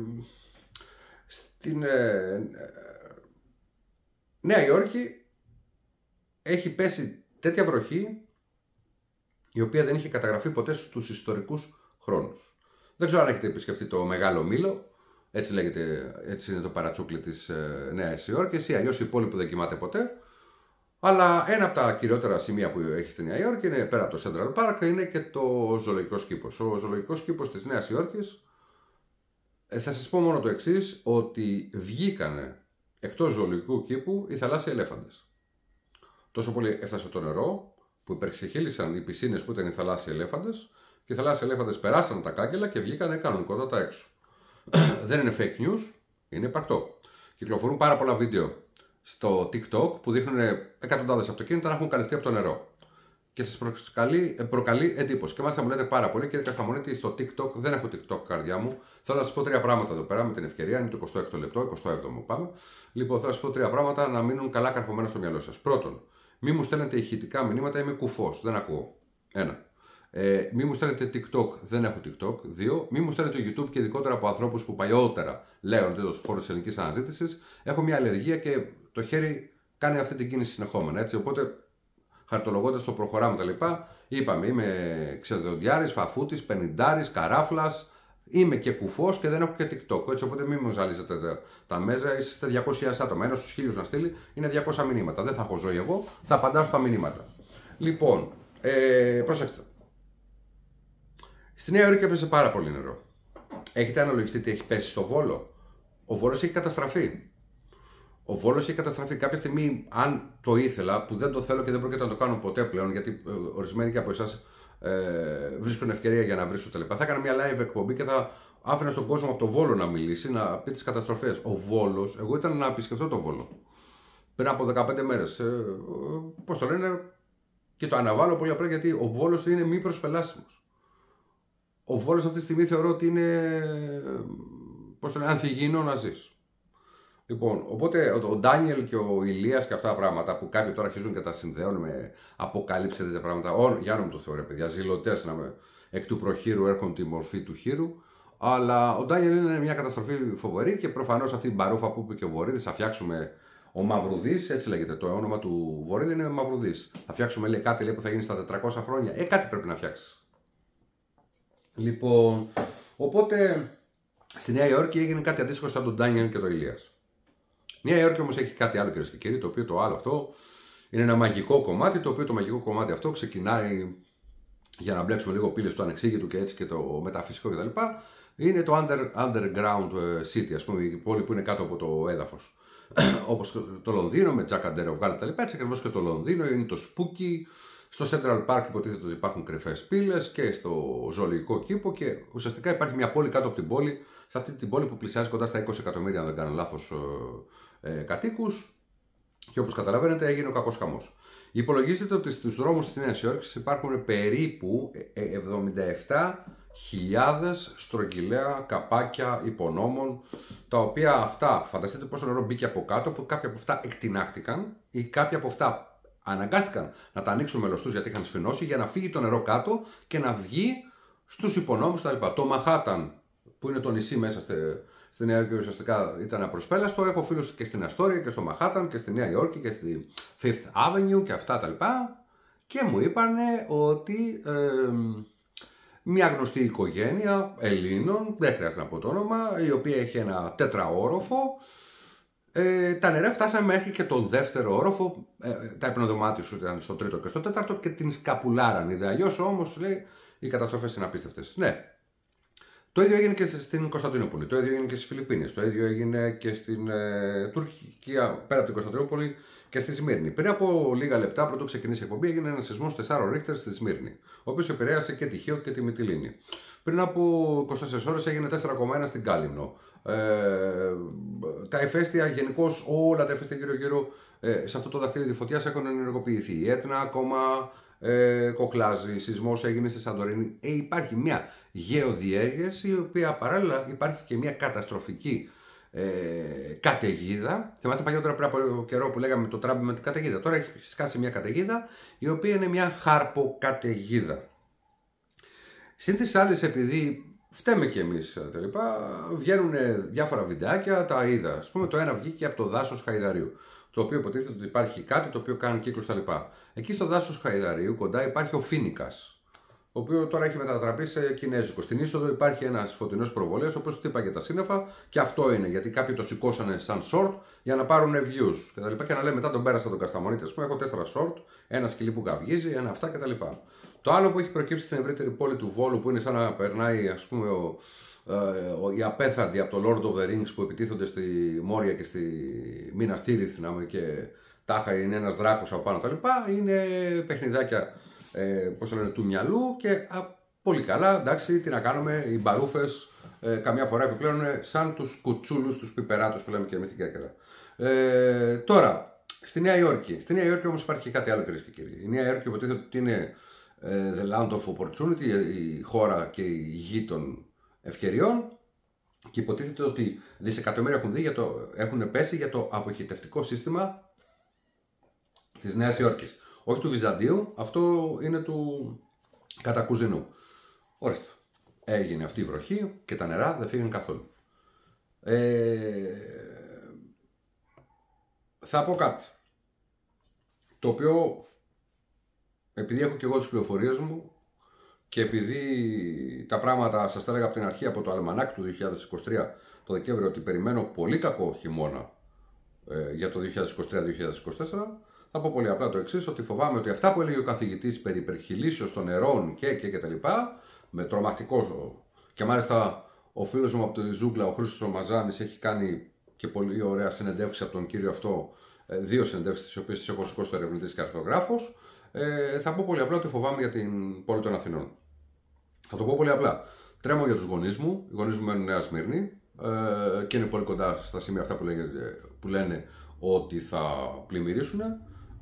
στην ε, Νέα Υόρκη έχει πέσει τέτοια βροχή η οποία δεν είχε καταγραφεί ποτέ στους ιστορικούς χρόνους. Δεν ξέρω αν έχετε επισκεφτεί το Μεγάλο Μήλο, έτσι λέγεται, έτσι είναι το παρατσούκλι της ε, Νέας Υόρκης ή αλλιώς η πόλη που δεν κοιμάται ποτέ. Αλλά ένα από τα κυριότερα σημεία που έχει στη Νέα Υόρκη, είναι, πέρα από το Central Park, είναι και το ζωολογικός κήπος. Ο ζωολογικός κήπος της Νέας Υόρκης, ε, θα σας πω μόνο το εξής ότι βγήκανε εκτός ζωολογικού κήπου οι θαλάσσιοι ελέφαντες. Τόσο πολύ έφτασε το νερό, που υπερξεχύλισαν οι πισίνες που ήταν οι θαλάσσιοι ελέφαντες, και οι θαλάσσιοι ελέφαντες περάσαν τα κάγκελα και βγήκανε κανονικότατα έξω. Δεν είναι fake news, είναι υπαρκτό. Κυκλοφορούν πάρα πολλά βίντεο στο TikTok που δείχνουν εκατοντάδες αυτοκίνητα να έχουν καλυφθεί από το νερό. Και σας προκαλεί, ε, προκαλεί εντύπωση. Και μάλιστα μου λέτε πάρα πολύ, κύριε Κασταμονίτη, στο TikTok δεν έχω TikTok καρδιά μου. Θέλω να σας πω τρία πράγματα εδώ πέρα με την ευκαιρία. Είναι το 26ο λεπτό, 27ο πάμε. Λοιπόν, θέλω να σας πω τρία πράγματα να μείνουν καλά καρφωμένα στο μυαλό σας. Πρώτον, μη μου στέλνετε ηχητικά μηνύματα, είμαι κουφός. Δεν ακούω. Ένα. Ε, μη μου στέλνετε TikTok, δεν έχω TikTok. Δύο, μη μου στέλνετε YouTube και ειδικότερα από ανθρώπους που παλιότερα λέγονται στο χώρο της ελληνικής αναζήτησης. Έχω μια αλλεργία και το χέρι κάνει αυτή την κίνηση συνεχόμενα. Έτσι. Οπότε, χαρτολογώντας το προχωράμε τα λοιπά, είπαμε είμαι ξεδοντιάρη, φαφούτης, πενιντάρης, καράφλας, είμαι και κουφός και δεν έχω και TikTok. Έτσι, οπότε μην μου ζαλίζετε τα μέσα, είστε 200.000 άτομα. Ένας στους χίλιους να στείλει είναι 200 μηνύματα. Δεν θα έχω ζωή εγώ, θα απαντάω στα μηνύματα. Λοιπόν, ε, προσέξτε. Στη Νέα Υόρκη έπεσε πάρα πολύ νερό. Έχετε αναλογιστεί τι έχει πέσει στο Βόλο; Ο Βόλος έχει καταστραφεί. Ο Βόλος έχει καταστραφεί. Κάποια στιγμή, αν το ήθελα, που δεν το θέλω και δεν πρόκειται να το κάνω ποτέ πλέον, γιατί ε, ορισμένοι και από εσάς ε, βρίσκουν ευκαιρία για να βρίσκουν τα λοιπά, θα έκανα μια live εκπομπή και θα άφηνα στον κόσμο από το Βόλο να μιλήσει, να πει τις καταστροφές. Ο Βόλος, εγώ ήταν να επισκεφτώ το Βόλο. Πριν από 15 μέρες. Ε, Πώς το λένε, και το αναβάλω πολύ απλά γιατί ο Βόλος είναι μη προσπελάσιμος. Ο Βόλος αυτή τη στιγμή θεωρώ ότι είναι. Πώς το λένε, ανθυγιεινό να ζει. Λοιπόν, οπότε ο Ντάνιελ και ο Ηλίας και αυτά τα πράγματα που κάποιοι τώρα αρχίζουν και τα συνδέουν με αποκάλυψη τέτοια πράγματα. Ο, για να μου το θεωρώ, παιδιά, ζηλωτές να με εκ του προχείρου έρχονται τη μορφή του χείρου. Αλλά ο Ντάνιελ είναι μια καταστροφή φοβερή και προφανώς αυτή την παρούφα που είπε και ο Βορύδης θα φτιάξουμε. Ο Μαυρουδής, έτσι λέγεται το όνομα του Βορύδη, είναι Μαυρουδής. Θα φτιάξουμε λέει, κάτι λέει, που θα γίνει στα 400 χρόνια. Ε, κάτι πρέπει να φτιάξεις. Λοιπόν, οπότε στη Νέα Υόρκη έγινε κάτι αντίστοιχο σαν τον Ντάνιελ και τον Ηλίας. Νέα Υόρκη όμως έχει κάτι άλλο κυρίες και κύριοι, το οποίο το άλλο αυτό είναι ένα μαγικό κομμάτι, το οποίο το μαγικό κομμάτι αυτό ξεκινάει για να μπλέξουμε λίγο πύλες του ανεξήγητου και έτσι και το μεταφυσικό κτλ. Είναι το under, underground ε, city, ας πούμε, η πόλη που είναι κάτω από το έδαφος. Όπως το Λονδίνο με Jack and Dare κτλ. Έτσι ακριβώς και το Λονδίνο είναι το Spooky. Στο Central Park υποτίθεται ότι υπάρχουν κρυφές πύλες και στο ζωολογικό κήπο και ουσιαστικά υπάρχει μια πόλη κάτω από την πόλη, σε αυτή την πόλη που πλησιάζει κοντά στα 20 εκατομμύρια, αν δεν κάνω λάθος, ε, ε κατοίκους. Και όπως καταλαβαίνετε έγινε ο κακός χαμός. Υπολογίζεται ότι στους δρόμους της Νέας Υόρκης υπάρχουν περίπου 77.000 στρογγυλαία καπάκια υπονόμων, τα οποία αυτά, φανταστείτε πόσο νερό μπήκε από κάτω, που κάποια από αυτά εκτινάχτηκαν ή κάποια από αυτά αναγκάστηκαν να τα ανοίξουν μελωστούς γιατί είχαν σφινώσει για να φύγει το νερό κάτω και να βγει στους υπονόμους κτλ. Το Μαχάταν, που είναι το νησί μέσα στη Νέα Υόρκη ουσιαστικά ήταν απροσπέλαστο. Έχω φίλους και στην Αστόρια και στο Μαχάταν και στη Νέα Υόρκη και στη Fifth Avenue και αυτά τα λοιπά. Και μου είπαν ότι ε, μια γνωστή οικογένεια Ελλήνων, δεν χρειάζεται να πω το όνομα, η οποία έχει ένα τετραόροφο. Ε, τα νερά φτάσαμε μέχρι και το δεύτερο όροφο. Ε, τα υπνοδωμάτια σου ήταν στο τρίτο και στο τέταρτο και την σκαπουλάραν. Ιδέα. Αλλιώ όμως λέει οι καταστροφές είναι απίστευτες. Ναι, το ίδιο έγινε και στην Κωνσταντινούπολη, το ίδιο έγινε και στις Φιλιππίνες, το ίδιο έγινε και στην ε, Τουρκία, πέρα από την Κωνσταντινούπολη και στη Σμύρνη. Πριν από λίγα λεπτά, πρωτού ξεκινήσει η εκπομπή, έγινε ένας σεισμός 4 ρίχτερ στη Σμύρνη, ο οποίος επηρέασε και τη Χίο και τη Μυτιλίνη. Πριν από 24 ώρες έγινε 4,1 στην Κάλυμνο. Ε, τα ηφαίστεια, γενικώς όλα τα ηφαίστεια γύρω-γύρω ε, σε αυτό το δαχτυλίδι φωτιάς έχουν ενεργοποιηθεί. Η Έτνα ακόμα ε, κοκλάζει, σεισμός έγινε στη Σαντορίνη. Ε, υπάρχει μια γεωδιέργεια η οποία παράλληλα υπάρχει και μια καταστροφική ε, καταιγίδα. Θυμάστε παλιότερα πριν από καιρό που λέγαμε το τράμπι με την καταιγίδα. Τώρα έχει σκάσει μια καταιγίδα η οποία είναι μια χαρποκαταιγίδα. Συν της άλλης, επειδή φταίμε κι εμείς τελικά, βγαίνουν διάφορα βιντεάκια, τα είδα. Α πούμε, το ένα βγήκε από το δάσος Χαϊδαρίου το οποίο υποτίθεται ότι υπάρχει κάτι το οποίο κάνει κύκλους κτλ. Εκεί στο δάσος Χαϊδαρίου κοντά υπάρχει ο Φίνικας, ο οποίος τώρα έχει μετατραπεί σε κινέζικο. Στην είσοδο υπάρχει ένας φωτεινός προβολέας, ο οποίος χτύπαγε τα σύννεφα και αυτό είναι γιατί κάποιοι το σηκώσανε σαν short για να πάρουν views κτλ. Και, και να λέει μετά τον πέρασα τον Κασταμονίτη. Α πούμε, έχω τέσσερα short, ένα σκυλί που καυγίζει, ένα αυτά κτλ. Το άλλο που έχει προκύψει στην ευρύτερη πόλη του Βόλου που είναι σαν να περνάει ας πούμε ο, ε, οι απέθαντοι από το Lord of the Rings που επιτίθονται στη Μόρια και στη Μίνα Στήριθ και τάχα είναι ένας δράκος από πάνω τα λοιπά, είναι παιχνιδάκια ε, πώς το λένε, του μυαλού και α, πολύ καλά, εντάξει, τι να κάνουμε, οι μπαρούφες ε, καμιά φορά επιπλέον σαν τους κουτσούλους, τους πιπεράτους που λέμε και εμείς στην Κέρκυρα. Ε, τώρα, στη Νέα Υόρκη. Στη Νέα Υόρκη όμως υπάρχει κάτι άλλο κυρίες και κύριοι. Η Νέα Υόρκη υποτίθεται ότι είναι ε, the land of opportunity, η χώρα και η γη των ευκαιριών και υποτίθεται ότι δισεκατομμύρια έχουν, δει για το, έχουν πέσει για το αποχητευτικό σύστημα της Νέας Υόρκης. Όχι του Βυζαντίου, αυτό είναι του Κατακουζινού. Ορίστε. Έγινε αυτή η βροχή και τα νερά δεν φύγουν καθόλου. Ε, θα πω κάτι. Το οποίο, επειδή έχω και εγώ τις πληροφορίες μου, και επειδή τα πράγματα σας τα έλεγα από την αρχή από το αλμανάκ του 2023 το Δεκέμβριο ότι περιμένω πολύ κακό χειμώνα ε, για το 2023-2024 θα πω πολύ απλά το εξής, ότι φοβάμαι ότι αυτά που έλεγε ο καθηγητής περί υπερχιλήσεω των νερών και, και, και τα λοιπά, με τρομακτικό. Και μάλιστα ο φίλος μου από τη Ζούγκλα, ο Χρήστος Μαζάνη, έχει κάνει και πολύ ωραία συνεντεύξει από τον κύριο αυτό, ε, δύο συνεντεύξεις, τις οποίες τις έχω σηκώσει ερευνητής και αρθογράφο. Ε, θα πω πολύ απλά ότι φοβάμαι για την πόλη των Αθηνών. Θα το πω πολύ απλά. Τρέμω για τους γονείς μου. Οι γονείς μου μένουν Νέα Σμύρνη ε, και είναι πολύ κοντά στα σημεία αυτά που, που λένε ότι θα πλημμυρίσουν.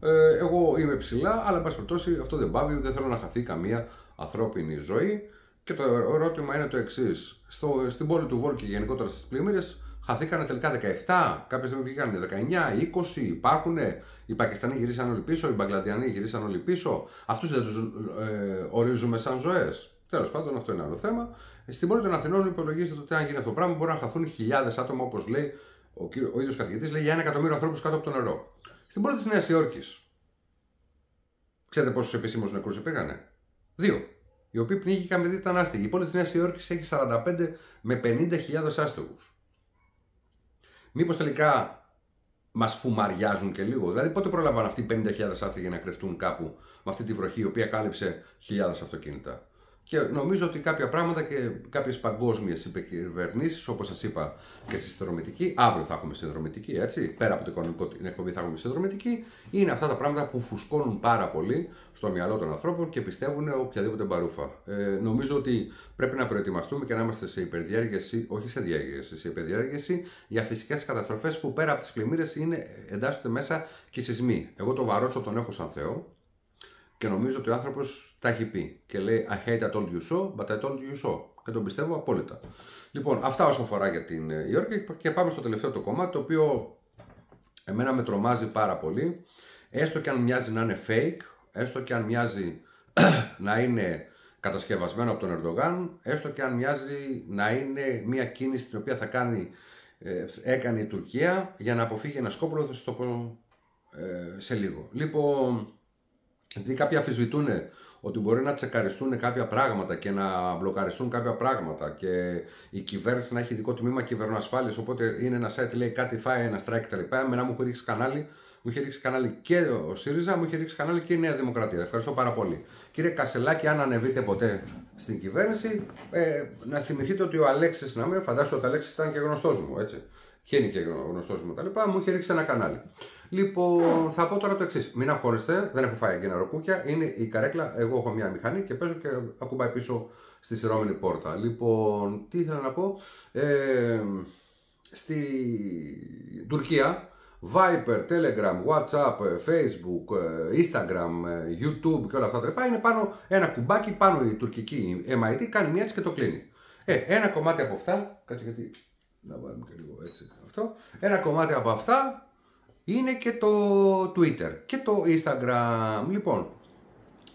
Ε, εγώ είμαι ψηλά, αλλά εν πάση περιπτώσει αυτό δεν πάβει, δεν θέλω να χαθεί καμία ανθρώπινη ζωή. Και το ερώτημα είναι το εξής. Στην πόλη του Βόλου και γενικότερα στις πλημμύρες χαθήκανε τελικά 17, κάποιε δεν βγήκαν 19, 20, υπάρχουν. Οι Πακιστανοί γυρίσαν όλοι πίσω, οι Μπαγκλαντιανοί γυρίσαν όλοι πίσω. Αυτούς δεν τους ε, ορίζουμε σαν ζωές. Τέλος πάντων, αυτό είναι άλλο θέμα. Στην πόλη των Αθηνών υπολογίζεται ότι αν γίνει αυτό το πράγμα μπορεί να χαθούν χιλιάδες άτομα, όπως λέει ο, ο ίδιος καθηγητής, λέει για ένα εκατομμύριο ανθρώπους κάτω από το νερό. Στην πόλη της Νέας Υόρκης, ξέρετε πόσους επισήμου νεκρούς υπήρχαν, Δύο. Οι οποίοι πνίγηκαν με ήταν άστιγοι. Η πόλη της Νέας Υόρκης έχει 45 με 50.000 άστεγους. Μήπως τελικά μας φουμαριάζουν και λίγο. Δηλαδή, πότε πρόλαβαν αυτοί οι 50.000 άστεγοι να κρυφτούν κάπου με αυτή τη βροχή η οποία κάλυψε χιλιάδες αυτοκίνητα; Και νομίζω ότι κάποια πράγματα και κάποιες παγκόσμιες υπεκυβερνήσει, όπως σας είπα και στη συνδρομητική, αύριο θα έχουμε συνδρομητική, έτσι. Πέρα από το οικονομικό την εκπομπή θα έχουμε συνδρομητική, είναι αυτά τα πράγματα που φουσκώνουν πάρα πολύ στο μυαλό των ανθρώπων και πιστεύουν οποιαδήποτε μπαρούφα. Ε, νομίζω ότι πρέπει να προετοιμαστούμε και να είμαστε σε υπερδιέργεση, όχι σε διέργεση, σε υπερδιέργεση για φυσικές καταστροφές που πέρα από τις πλημμύρες εντάσσονται μέσα και σεισμοί. Εγώ το βαρόσο τον έχω σαν Θεό και νομίζω ότι ο άνθρωπος τα έχει πει και λέει I hate I told you so, but I told you so. Και τον πιστεύω απόλυτα. Λοιπόν, αυτά όσο αφορά για την ε, Υόρκη και πάμε στο τελευταίο το κομμάτι το οποίο εμένα με τρομάζει πάρα πολύ. Έστω και αν μοιάζει να είναι fake, έστω και αν μοιάζει να είναι κατασκευασμένο από τον Ερντογάν, έστω και αν μοιάζει να είναι μια κίνηση την οποία θα κάνει, ε, έκανε η Τουρκία για να αποφύγει ένα σκόπουλο, θα σα το πω ε, σε λίγο. Λοιπόν, επειδή κάποιοι αφισβητούν ότι μπορεί να τσεκαριστούν κάποια πράγματα και να μπλοκαριστούν κάποια πράγματα και η κυβέρνηση να έχει ειδικό τμήμα κυβερνοασφάλειας. Οπότε είναι ένα site λέει κάτι φάει ένα strike κτλ. Εμένα μου έχει ρίξει κανάλι, μου είχε ρίξει κανάλι και ο ΣΥΡΙΖΑ, μου είχε ρίξει κανάλι και η Νέα Δημοκρατία. Ευχαριστώ πάρα πολύ. Κύριε Κασελάκη, αν ανεβείτε ποτέ στην κυβέρνηση, ε, να θυμηθείτε ότι ο Αλέξης, να με φαντάσου ότι ο Αλέξης ήταν και γνωστός μου, έτσι. Και είναι και γνωστός μου κτλ. Μου είχε ρίξει ένα κανάλι. Λοιπόν, θα πω τώρα το εξής. Μην αγχώνεστε, δεν έχω φάει εγκαίνα ροκούκια. Είναι η καρέκλα. Εγώ έχω μια μηχανή και παίζω και ακουμπάει πίσω στη σειρώμενη πόρτα. Λοιπόν, τι ήθελα να πω. Ε, στη Τουρκία, Viper, Telegram, WhatsApp, Facebook, Instagram, YouTube και όλα αυτά τα λοιπά είναι πάνω ένα κουμπάκι πάνω η τουρκική MIT κάνει μία έτσι και το κλείνει. Ε, ένα κομμάτι από αυτά, κάτσε γιατί να βάλουμε και λίγο έτσι αυτό. Ένα κομμάτι από αυτά είναι και το Twitter και το Instagram. Λοιπόν,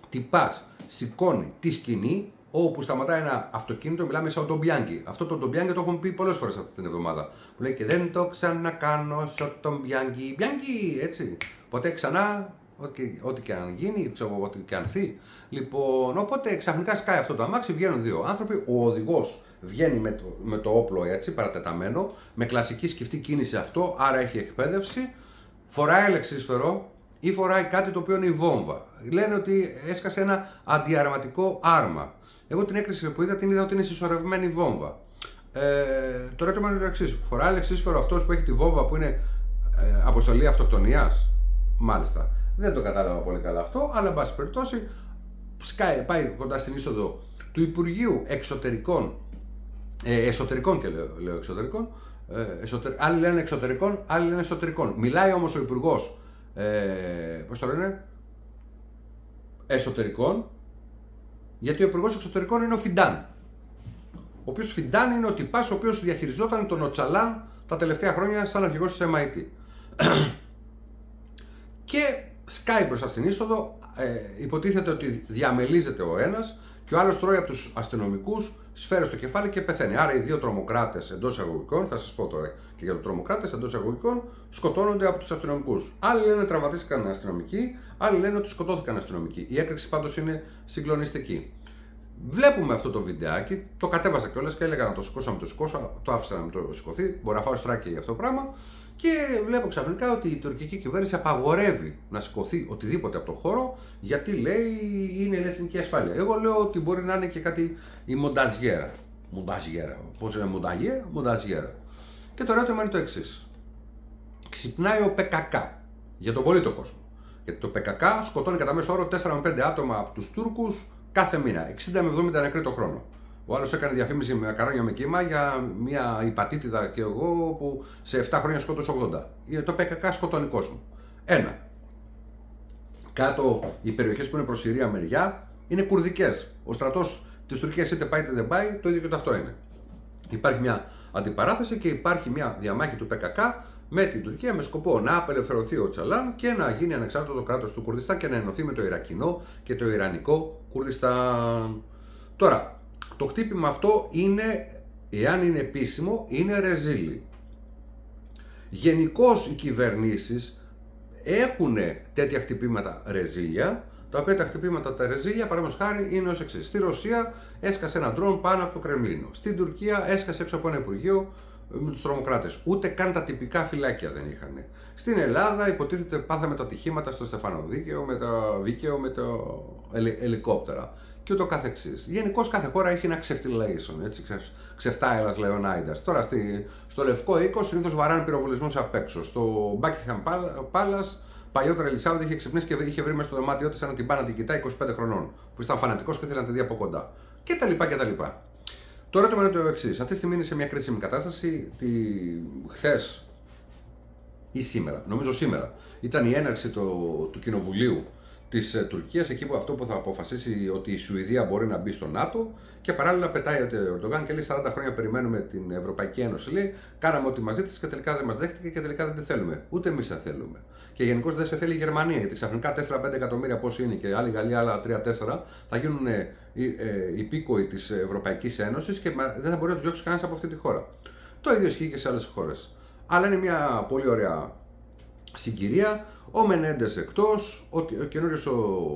τυπάς, σηκώνει τη σκηνή όπου σταματάει ένα αυτοκίνητο, μιλάμε σαν τον Bianchi. Αυτό το τον Bianchi το έχουμε πει πολλές φορές αυτή την εβδομάδα. Που λέει και δεν το ξανακάνω σαν τον Bianchi. Bianchi, έτσι. Ποτέ ξανά, ό,τι, ό,τι και αν γίνει, ξέρω ό,τι και αν θεί. Λοιπόν, οπότε ξαφνικά σκάει αυτό το αμάξι, βγαίνουν δύο άνθρωποι. Ο οδηγός βγαίνει με το, με το όπλο έτσι, παρατεταμένο, με κλασική σκεφτή κίνηση αυτό, άρα έχει εκπαίδευση φοράει αλεξίσφαιρο ή φοράει κάτι το οποίο είναι η βόμβα. Λένε ότι έσκασε ένα αντιαρματικό άρμα. Εγώ την έκρηση που είδα την είδα ότι είναι συσσωρευμένη βόμβα. Ε, το ερώτημα είναι το εξής. Φοράει αλεξίσφαιρο αυτός που έχει τη βόμβα που είναι ε, αποστολή αυτοκτονίας; Μάλιστα. Δεν το κατάλαβα πολύ καλά αυτό, αλλά εν πάση περιπτώσει σκάει, πάει κοντά στην είσοδο του Υπουργείου Εξωτερικών, ε, Εσωτερικών και λέω, λέω εξωτερικών, ε, εσωτερ... Άλλοι λένε εξωτερικών, άλλοι λένε εσωτερικών. Μιλάει όμως ο Υπουργός, ε, πώς το λένε, εσωτερικών, γιατί ο Υπουργός Εξωτερικών είναι ο Φιντάν. Ο οποίος Φιντάν είναι ο τυπάς ο οποίος διαχειριζόταν τον Οτσαλάν τα τελευταία χρόνια σαν αρχηγός της MIT. και σκάει μπροστά στην είσοδο, ε, υποτίθεται ότι διαμελίζεται ο ένας και ο άλλος τρώει από τους αστυνομικούς σφαίρε στο κεφάλι και πεθαίνει. Άρα οι δύο τρομοκράτες εντός εισαγωγικών, θα σας πω τώρα και για τους τρομοκράτες εντός εισαγωγικών, σκοτώνονται από τους αστυνομικούς. Άλλοι λένε τραυματίστηκαν αστυνομικοί, άλλοι λένε ότι σκοτώθηκαν αστυνομικοί. Η έκρηξη πάντως είναι συγκλονιστική. Βλέπουμε αυτό το βιντεάκι, το κατέβασα κιόλας και έλεγα να το σηκώσω, να το σηκώσω, το άφησα να το σηκωθεί. Μπορεί να φάω στράκι για αυτό το πράγμα. Και βλέπω ξαφνικά ότι η τουρκική κυβέρνηση απαγορεύει να σηκωθεί οτιδήποτε από το χώρο γιατί λέει είναι η εθνική ασφάλεια. Εγώ λέω ότι μπορεί να είναι και κάτι η μονταζιέρα. Μονταζιέρα. Πώς είναι μονταγιέρα, μονταζιέρα. Και το ερώτημα είναι το εξής. Ξυπνάει ο ΠΚΚ για τον πολίτο κόσμο. Γιατί το ΠΚΚ σκοτώνει κατά μέσο όρο 4 με 5 άτομα από τους Τούρκους κάθε μήνα. 60 με 70 νεκροί το χρόνο. Ο άλλος έκανε διαφήμιση με καρόνια με κύμα για μια υπατήτηδα και εγώ που σε 7 χρόνια σκότωσε 80. Το ΠΚΚ σκοτώνει κόσμος. Ένα. Κάτω οι περιοχές που είναι προς Συρία μεριά είναι κουρδικές. Ο στρατός της Τουρκίας είτε πάει είτε δεν πάει, το ίδιο και το αυτό είναι. Υπάρχει μια αντιπαράθεση και υπάρχει μια διαμάχη του ΠΚΚ με την Τουρκία με σκοπό να απελευθερωθεί ο Τσαλάν και να γίνει ανεξάρτητο το κράτος του Κουρδιστάν και να ενωθεί με το Ιρακινό και το Ιρανικό Κουρδιστάν. Τώρα, το χτύπημα αυτό είναι, εάν είναι επίσημο, είναι ρεζίλι. Γενικώς οι κυβερνήσεις έχουν τέτοια χτυπήματα ρεζίλια, τα οποία τα χτυπήματα τα ρεζίλια, παραδείγματος χάρη, είναι ως εξής. Στη Ρωσία έσκασε ένα ντρόν πάνω από το Κρεμλίνο. Στην Τουρκία έσκασε έξω από ένα Υπουργείο με τους τρομοκράτες. Ούτε καν τα τυπικά φυλάκια δεν είχαν. Στην Ελλάδα υποτίθεται πάθαμε τα ατυχήματα στο Στεφανοδίκαιο με το Βίκαιο με το ελικόπτερα και ούτω καθεξής. Γενικώς κάθε χώρα έχει ένα ξεφτυλation, έτσι, ξεφτάελας Λεωνάιντα. Τώρα στη, στο Λευκό Οίκο συνήθως βαράνε πυροβολισμούς απ' έξω. Στο Buckingham Palace παλιότερα η Ελισάβετ είχε ξυπνήσει και είχε βρει μέσα στο δωμάτιό της σαν να την πάνε να την κοιτάει 25 χρονών. Που ήταν φανατικός και ήθελε να τη δει από κοντά. Και τα λοιπά και τα λοιπά. Το ερώτημα είναι το εξής. Αυτή τη στιγμή είναι σε μια κρίσιμη κατάσταση. Τη... Χθες ή σήμερα, νομίζω σήμερα, ήταν η έναρξη το, του Κοινοβουλίου της ε, Τουρκίας, εκεί που αυτό που θα αποφασίσει ότι η Σουηδία μπορεί να μπει στο ΝΑΤΟ και παράλληλα πετάει ο Ερντογάν και λέει 40 χρόνια περιμένουμε την Ευρωπαϊκή Ένωση. Λέει, κάναμε ό,τι μας ζήτησε και τελικά δεν μας δέχτηκε και τελικά δεν τη θέλουμε. Ούτε εμείς θα θέλουμε. Και γενικώς δεν σε θέλει η Γερμανία, γιατί ξαφνικά 4-5 εκατομμύρια πόσοι είναι και άλλη Γαλλία, άλλα 3-4 θα γίνουν ε, ε, υπήκοοι της Ευρωπαϊκής Ένωσης και δεν θα μπορεί να τους διώξει κανένας από αυτή τη χώρα. Το ίδιο ισχύει και σε άλλες χώρες. Αλλά είναι μια πολύ ωραία συγκυρία. Ο Μενέντες εκτός, ο, ο καινούριος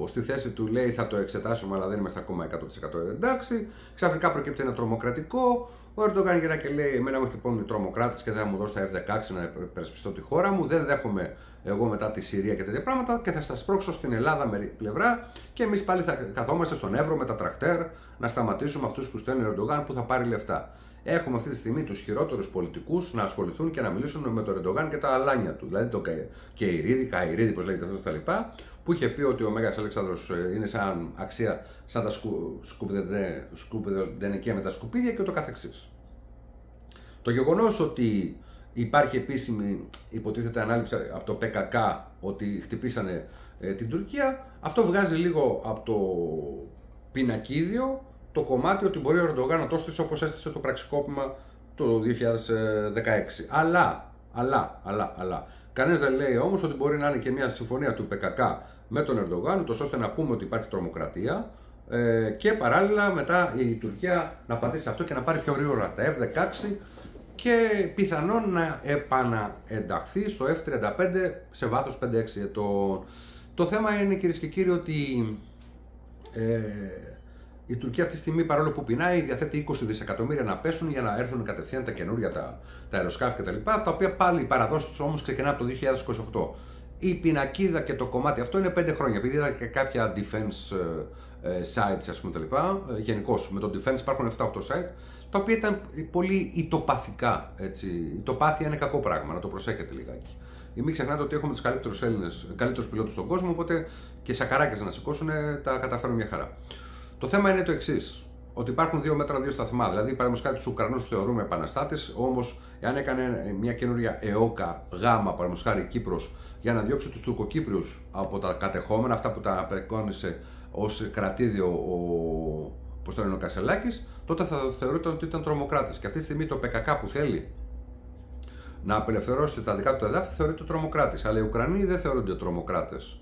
στη θέση του λέει θα το εξετάσουμε, αλλά δεν είμαστε ακόμα 100% εντάξει. Ξαφνικά προκύπτει ένα τρομοκρατικό. Ο Ερντογάν γυρνά και λέει: Εμένα μου χτυπώνουν οι τρομοκράτε και θα μου δώσει τα F-16 να υπερασπιστώ τη χώρα μου. Δεν δέχομαι εγώ μετά τη Συρία και τέτοια πράγματα και θα σας σπρώξω στην Ελλάδα με πλευρά και εμείς πάλι θα καθόμαστε στον Εύρο με τα τρακτέρ να σταματήσουμε αυτούς που στέλνει ο Ερντογάν που θα πάρει λεφτά. Έχουμε αυτή τη στιγμή τους χειρότερους πολιτικούς να ασχοληθούν και να μιλήσουν με τον Ερντογάν και τα αλάνια του. Δηλαδή το Κεϊρίδη, Καϊρίδη, πώς λέγεται αυτό κτλ. Που είχε πει ότι ο Μέγας Αλέξανδρος ε, είναι σαν αξία, σαν τα σκου, σκουπιδενικία με τα σκουπίδια και ούτω καθεξής. Το γεγονός ότι υπάρχει επίσημη υποτίθεται ανάληψη από το ΠΚΚ ότι χτυπήσανε ε, την Τουρκία, αυτό βγάζει λίγο από το πινακίδιο το κομμάτι ότι μπορεί ο Ερντογάν να το στήσει όπως έστησε το πραξικόπημα το 2016. Αλλά, αλλά, αλλά, αλλά, κανένας δεν λέει όμως ότι μπορεί να είναι και μια συμφωνία του ΠΚΚ με τον Ερντογάν, τόσο ώστε να πούμε ότι υπάρχει τρομοκρατία ε, και παράλληλα μετά η Τουρκία να πατήσει αυτό και να πάρει πιο γρήγορα τα F-16 και πιθανόν να επαναενταχθεί στο F-35 σε βάθος 5-6 ετών. Το θέμα είναι κυρίες και κύριοι ότι ε, η Τουρκία αυτή τη στιγμή, παρόλο που πεινάει, διαθέτει 20 δισεκατομμύρια να πέσουν για να έρθουν κατευθείαν τα καινούργια τα, τα αεροσκάφη κτλ. Τα, τα οποία πάλι οι παραδόσεις τους όμως ξεκινά από το 2028. Η πινακίδα και το κομμάτι αυτό είναι 5 χρόνια. Επειδή είδα και κάποια defense ε, ε, sites, ας πούμε τα λοιπά. Ε, Γενικώς με το defense υπάρχουν 7-8 sites τα οποία ήταν πολύ ητοπαθικά. Έτσι. Η ητοπάθεια είναι κακό πράγμα, να το προσέχετε λιγάκι. Μην ξεχνάτε ότι έχουμε τους καλύτερους Έλληνες, καλύτερους πιλότους στον κόσμο, οπότε και σακαράκια να σηκώσουν τα καταφέρουν μια χαρά. Το θέμα είναι το εξής. Ότι υπάρχουν δύο μέτρα, δύο σταθμά. Δηλαδή, παραδείγματος χάρη τους Ουκρανούς τους θεωρούμε επαναστάτες, όμως εάν έκανε μια καινούρια ΕΟΚΑ γάμα, παραδείγματος χάρη Κύπρος, για να διώξει τους Τουρκοκύπριους από τα κατεχόμενα, αυτά που τα απεκόνησε ως κρατήδιο ο, πώς το λένε, ο Κασελάκης, τότε θα θεωρείται ότι ήταν τρομοκράτης. Και αυτή τη στιγμή το ΠΚΚ που θέλει να απελευθερώσει τα δικά του εδάφη θεωρείται τρομοκράτης. Αλλά οι Ουκρανοί δεν θεωρούνται τρομοκράτες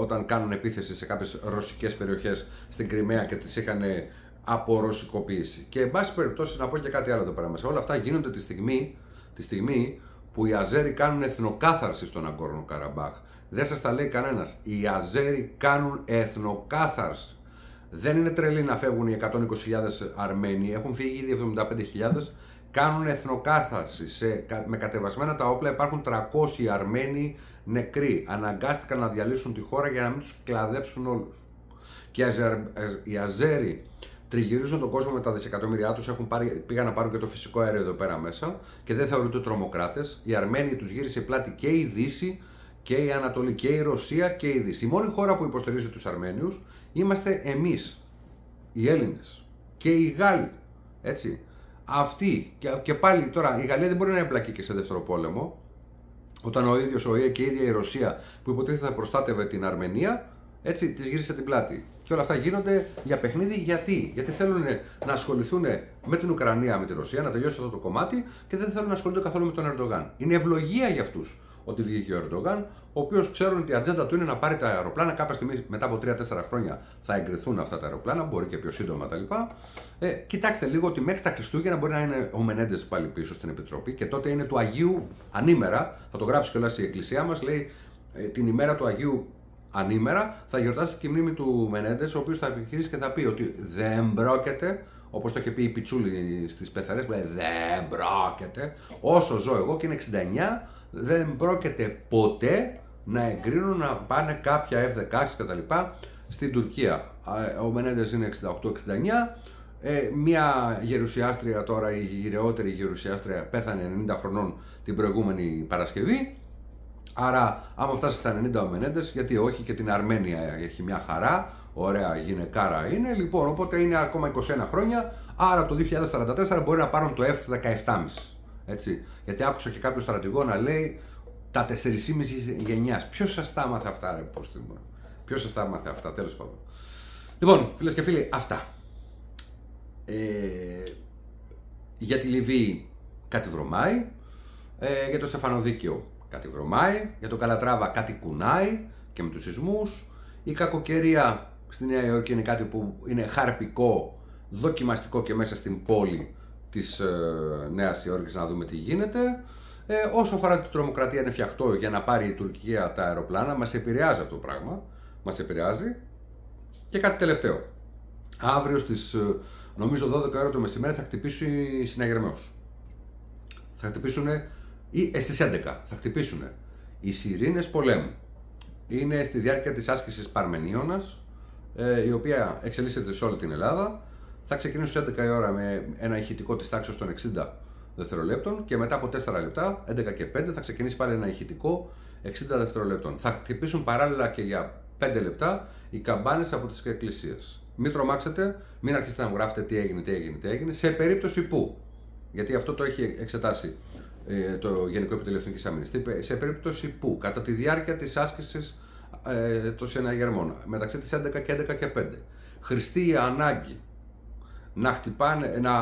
όταν κάνουν επίθεση σε κάποιες ρωσικές περιοχές στην Κρυμαία και τις είχαν απορωσικοποιήσει. Και εν πάση περιπτώσει να πω και κάτι άλλο εδώ πέρα μέσα. Όλα αυτά γίνονται τη στιγμή, τη στιγμή που οι Αζέροι κάνουν εθνοκάθαρση στον Αγκόρνο Καραμπάχ. Δεν σας τα λέει κανένας. Οι Αζέροι κάνουν εθνοκάθαρση. Δεν είναι τρελή να φεύγουν οι 120.000 Αρμένοι. Έχουν φύγει ήδη 75.000. Κάνουν εθνοκάθαρση. Σε, με κατεβασμένα τα όπλα υπάρχουν 300 Αρμένοι νεκροί. Αναγκάστηκαν να διαλύσουν τη χώρα για να μην τους κλαδέψουν όλους. Και οι Αζέροι τριγυρίζουν τον κόσμο με τα δισεκατομμύρια τους, πήγαν να πάρουν και το φυσικό αέριο εδώ πέρα μέσα και δεν θεωρούνται τρομοκράτες. Οι Αρμένοι τους γύρισε πλάτη και η Δύση και η Ανατολή και η Ρωσία και η Δύση. Η μόνη χώρα που υποστηρίζει τους Αρμένιους είμαστε εμείς, οι Έλληνες. Και οι Γάλλοι. Έτσι. Αυτοί. Και, και πάλι τώρα η Γαλλία δεν μπορεί να εμπλακεί και σε δεύτερο πόλεμο. Όταν ο ίδιος ο ΙΕ και η ίδια η Ρωσία που υποτίθεται θα προστάτευε την Αρμενία, έτσι τη γύρισε την πλάτη. Και όλα αυτά γίνονται για παιχνίδι γιατί; Γιατί θέλουν να ασχοληθούν με την Ουκρανία, με τη Ρωσία, να τελειώσει αυτό το κομμάτι και δεν θέλουν να ασχολούνται καθόλου με τον Ερντογάν. Είναι ευλογία για αυτούς ότι βγήκε ο Ερντογάν, ο οποίος ξέρουν ότι η ατζέντα του είναι να πάρει τα αεροπλάνα. Κάποια στιγμή μετά από 3-4 χρόνια θα εγκριθούν αυτά τα αεροπλάνα, μπορεί και πιο σύντομα κτλ. Ε, κοιτάξτε λίγο ότι μέχρι τα Χριστούγεννα μπορεί να είναι ο Μενέντες πάλι πίσω στην Επιτροπή και τότε είναι του Αγίου ανήμερα. Θα το γράψει κιόλας η Εκκλησία μας, λέει ε, την ημέρα του Αγίου ανήμερα θα γιορτάσει και η μνήμη του Μενέντες, ο οποίος θα επιχειρήσει και θα πει ότι δεν πρόκειται Όπως το είχε πει η Πιτσούλη στις πεθαρέ, δεν πρόκειται. Όσο ζω εγώ και είναι 69, δεν πρόκειται ποτέ να εγκρίνουν να πάνε κάποια F-16 κτλ. στην Τουρκία. Ο Μενέντες είναι 68-69. Ε, μια γερουσιάστρια τώρα, η γυρεότερη γερουσιάστρια, πέθανε 90 χρονών την προηγούμενη Παρασκευή. Άρα, άμα φτάσει στα 90 ο Μενέντες, γιατί όχι και την Αρμένια έχει μια χαρά, ωραία γυναικάρα είναι. Λοιπόν, οπότε είναι ακόμα 21 χρόνια, άρα το 2044 μπορεί να πάρουν το F-17,5. Έτσι. Γιατί άκουσα και κάποιο στρατηγό να λέει τα 4,5 γενιάς. Ποιος σας τα έμαθε αυτά, ρε μου. Ποιος σας τα έμαθε αυτά, τέλος πάντων. Λοιπόν, φίλες και φίλοι, αυτά. Ε, για τη Λιβύη κάτι βρωμάει. Ε, για το Στεφανοδίκαιο κάτι βρωμάει. Για το Καλατράβα κάτι κουνάει και με τους σεισμούς. Η κακοκαιρία στη Νέα Υόρκη είναι κάτι που είναι χαρπικό, δοκιμαστικό και μέσα στην πόλη της ε, Νέας Υόρκης να δούμε τι γίνεται. Ε, όσο αφορά την τρομοκρατία είναι φτιαχτό για να πάρει η Τουρκία τα αεροπλάνα, μας επηρεάζει αυτό το πράγμα, μας επηρεάζει. Και κάτι τελευταίο. Αύριο στις ε, νομίζω 12 ώρα το μεσημέρι θα χτυπήσει συναγερμός. Θα χτυπήσουν ή ε, στις 11 θα χτυπήσουν οι σιρήνες πολέμου. Είναι στη διάρκεια της άσκησης Παρμενίωνας, ε, η οποία εξελίσσεται σε όλη την Ελλάδα θα ξεκινήσω στις 11 η ώρα με ένα ηχητικό της τάξης των 60 δευτερολέπτων και μετά από 4 λεπτά, 11 και 5, θα ξεκινήσει πάλι ένα ηχητικό 60 δευτερολέπτων. Θα χτυπήσουν παράλληλα και για 5 λεπτά οι καμπάνες από τις εκκλησίες. Μην τρομάξετε, μην αρχίσετε να μου γράφετε τι έγινε, τι έγινε, τι έγινε, σε περίπτωση που. Γιατί αυτό το έχει εξετάσει ε, το Γενικό Επιτελείο Εθνικής Αμήνη. Σε περίπτωση που κατά τη διάρκεια της άσκησης ε, των συναγερμών μεταξύ της 11 και 11 και 5 χρηστεί η ανάγκη να χτυπάνε, να,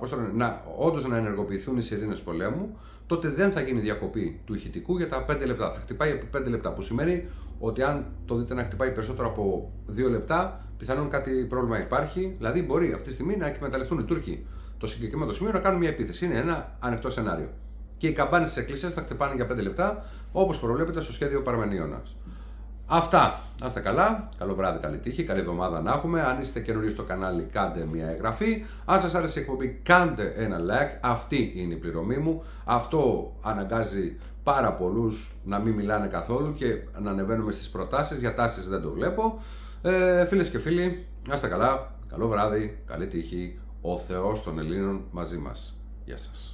πώς το να όντως να ενεργοποιηθούν οι σιρήνες πολέμου, τότε δεν θα γίνει διακοπή του ηχητικού για τα 5 λεπτά. Θα χτυπάει επί 5 λεπτά, που σημαίνει ότι αν το δείτε να χτυπάει περισσότερο από 2 λεπτά, πιθανόν κάτι πρόβλημα υπάρχει. Δηλαδή, μπορεί αυτή τη στιγμή να εκμεταλλευτούν οι Τούρκοι το συγκεκριμένο σημείο να κάνουν μια επίθεση. Είναι ένα ανοιχτό σενάριο. Και οι καμπάνες της Εκκλησίας θα χτυπάνε για 5 λεπτά, όπως προβλέπεται στο σχέδιο Παρμενίωνας. Αυτά. Να είστε καλά. Καλό βράδυ, καλή τύχη. Καλή εβδομάδα να έχουμε. Αν είστε καινούριοι στο κανάλι, κάντε μια εγγραφή. Αν σας άρεσε η εκπομπή, κάντε ένα like. Αυτή είναι η πληρωμή μου. Αυτό αναγκάζει πάρα πολλούς να μην μιλάνε καθόλου και να ανεβαίνουμε στις προτάσεις. Για τάσεις δεν το βλέπω. Ε, Φίλες και φίλοι, να είστε καλά. Καλό βράδυ, καλή τύχη. Ο Θεός των Ελλήνων μαζί μας. Γεια σας.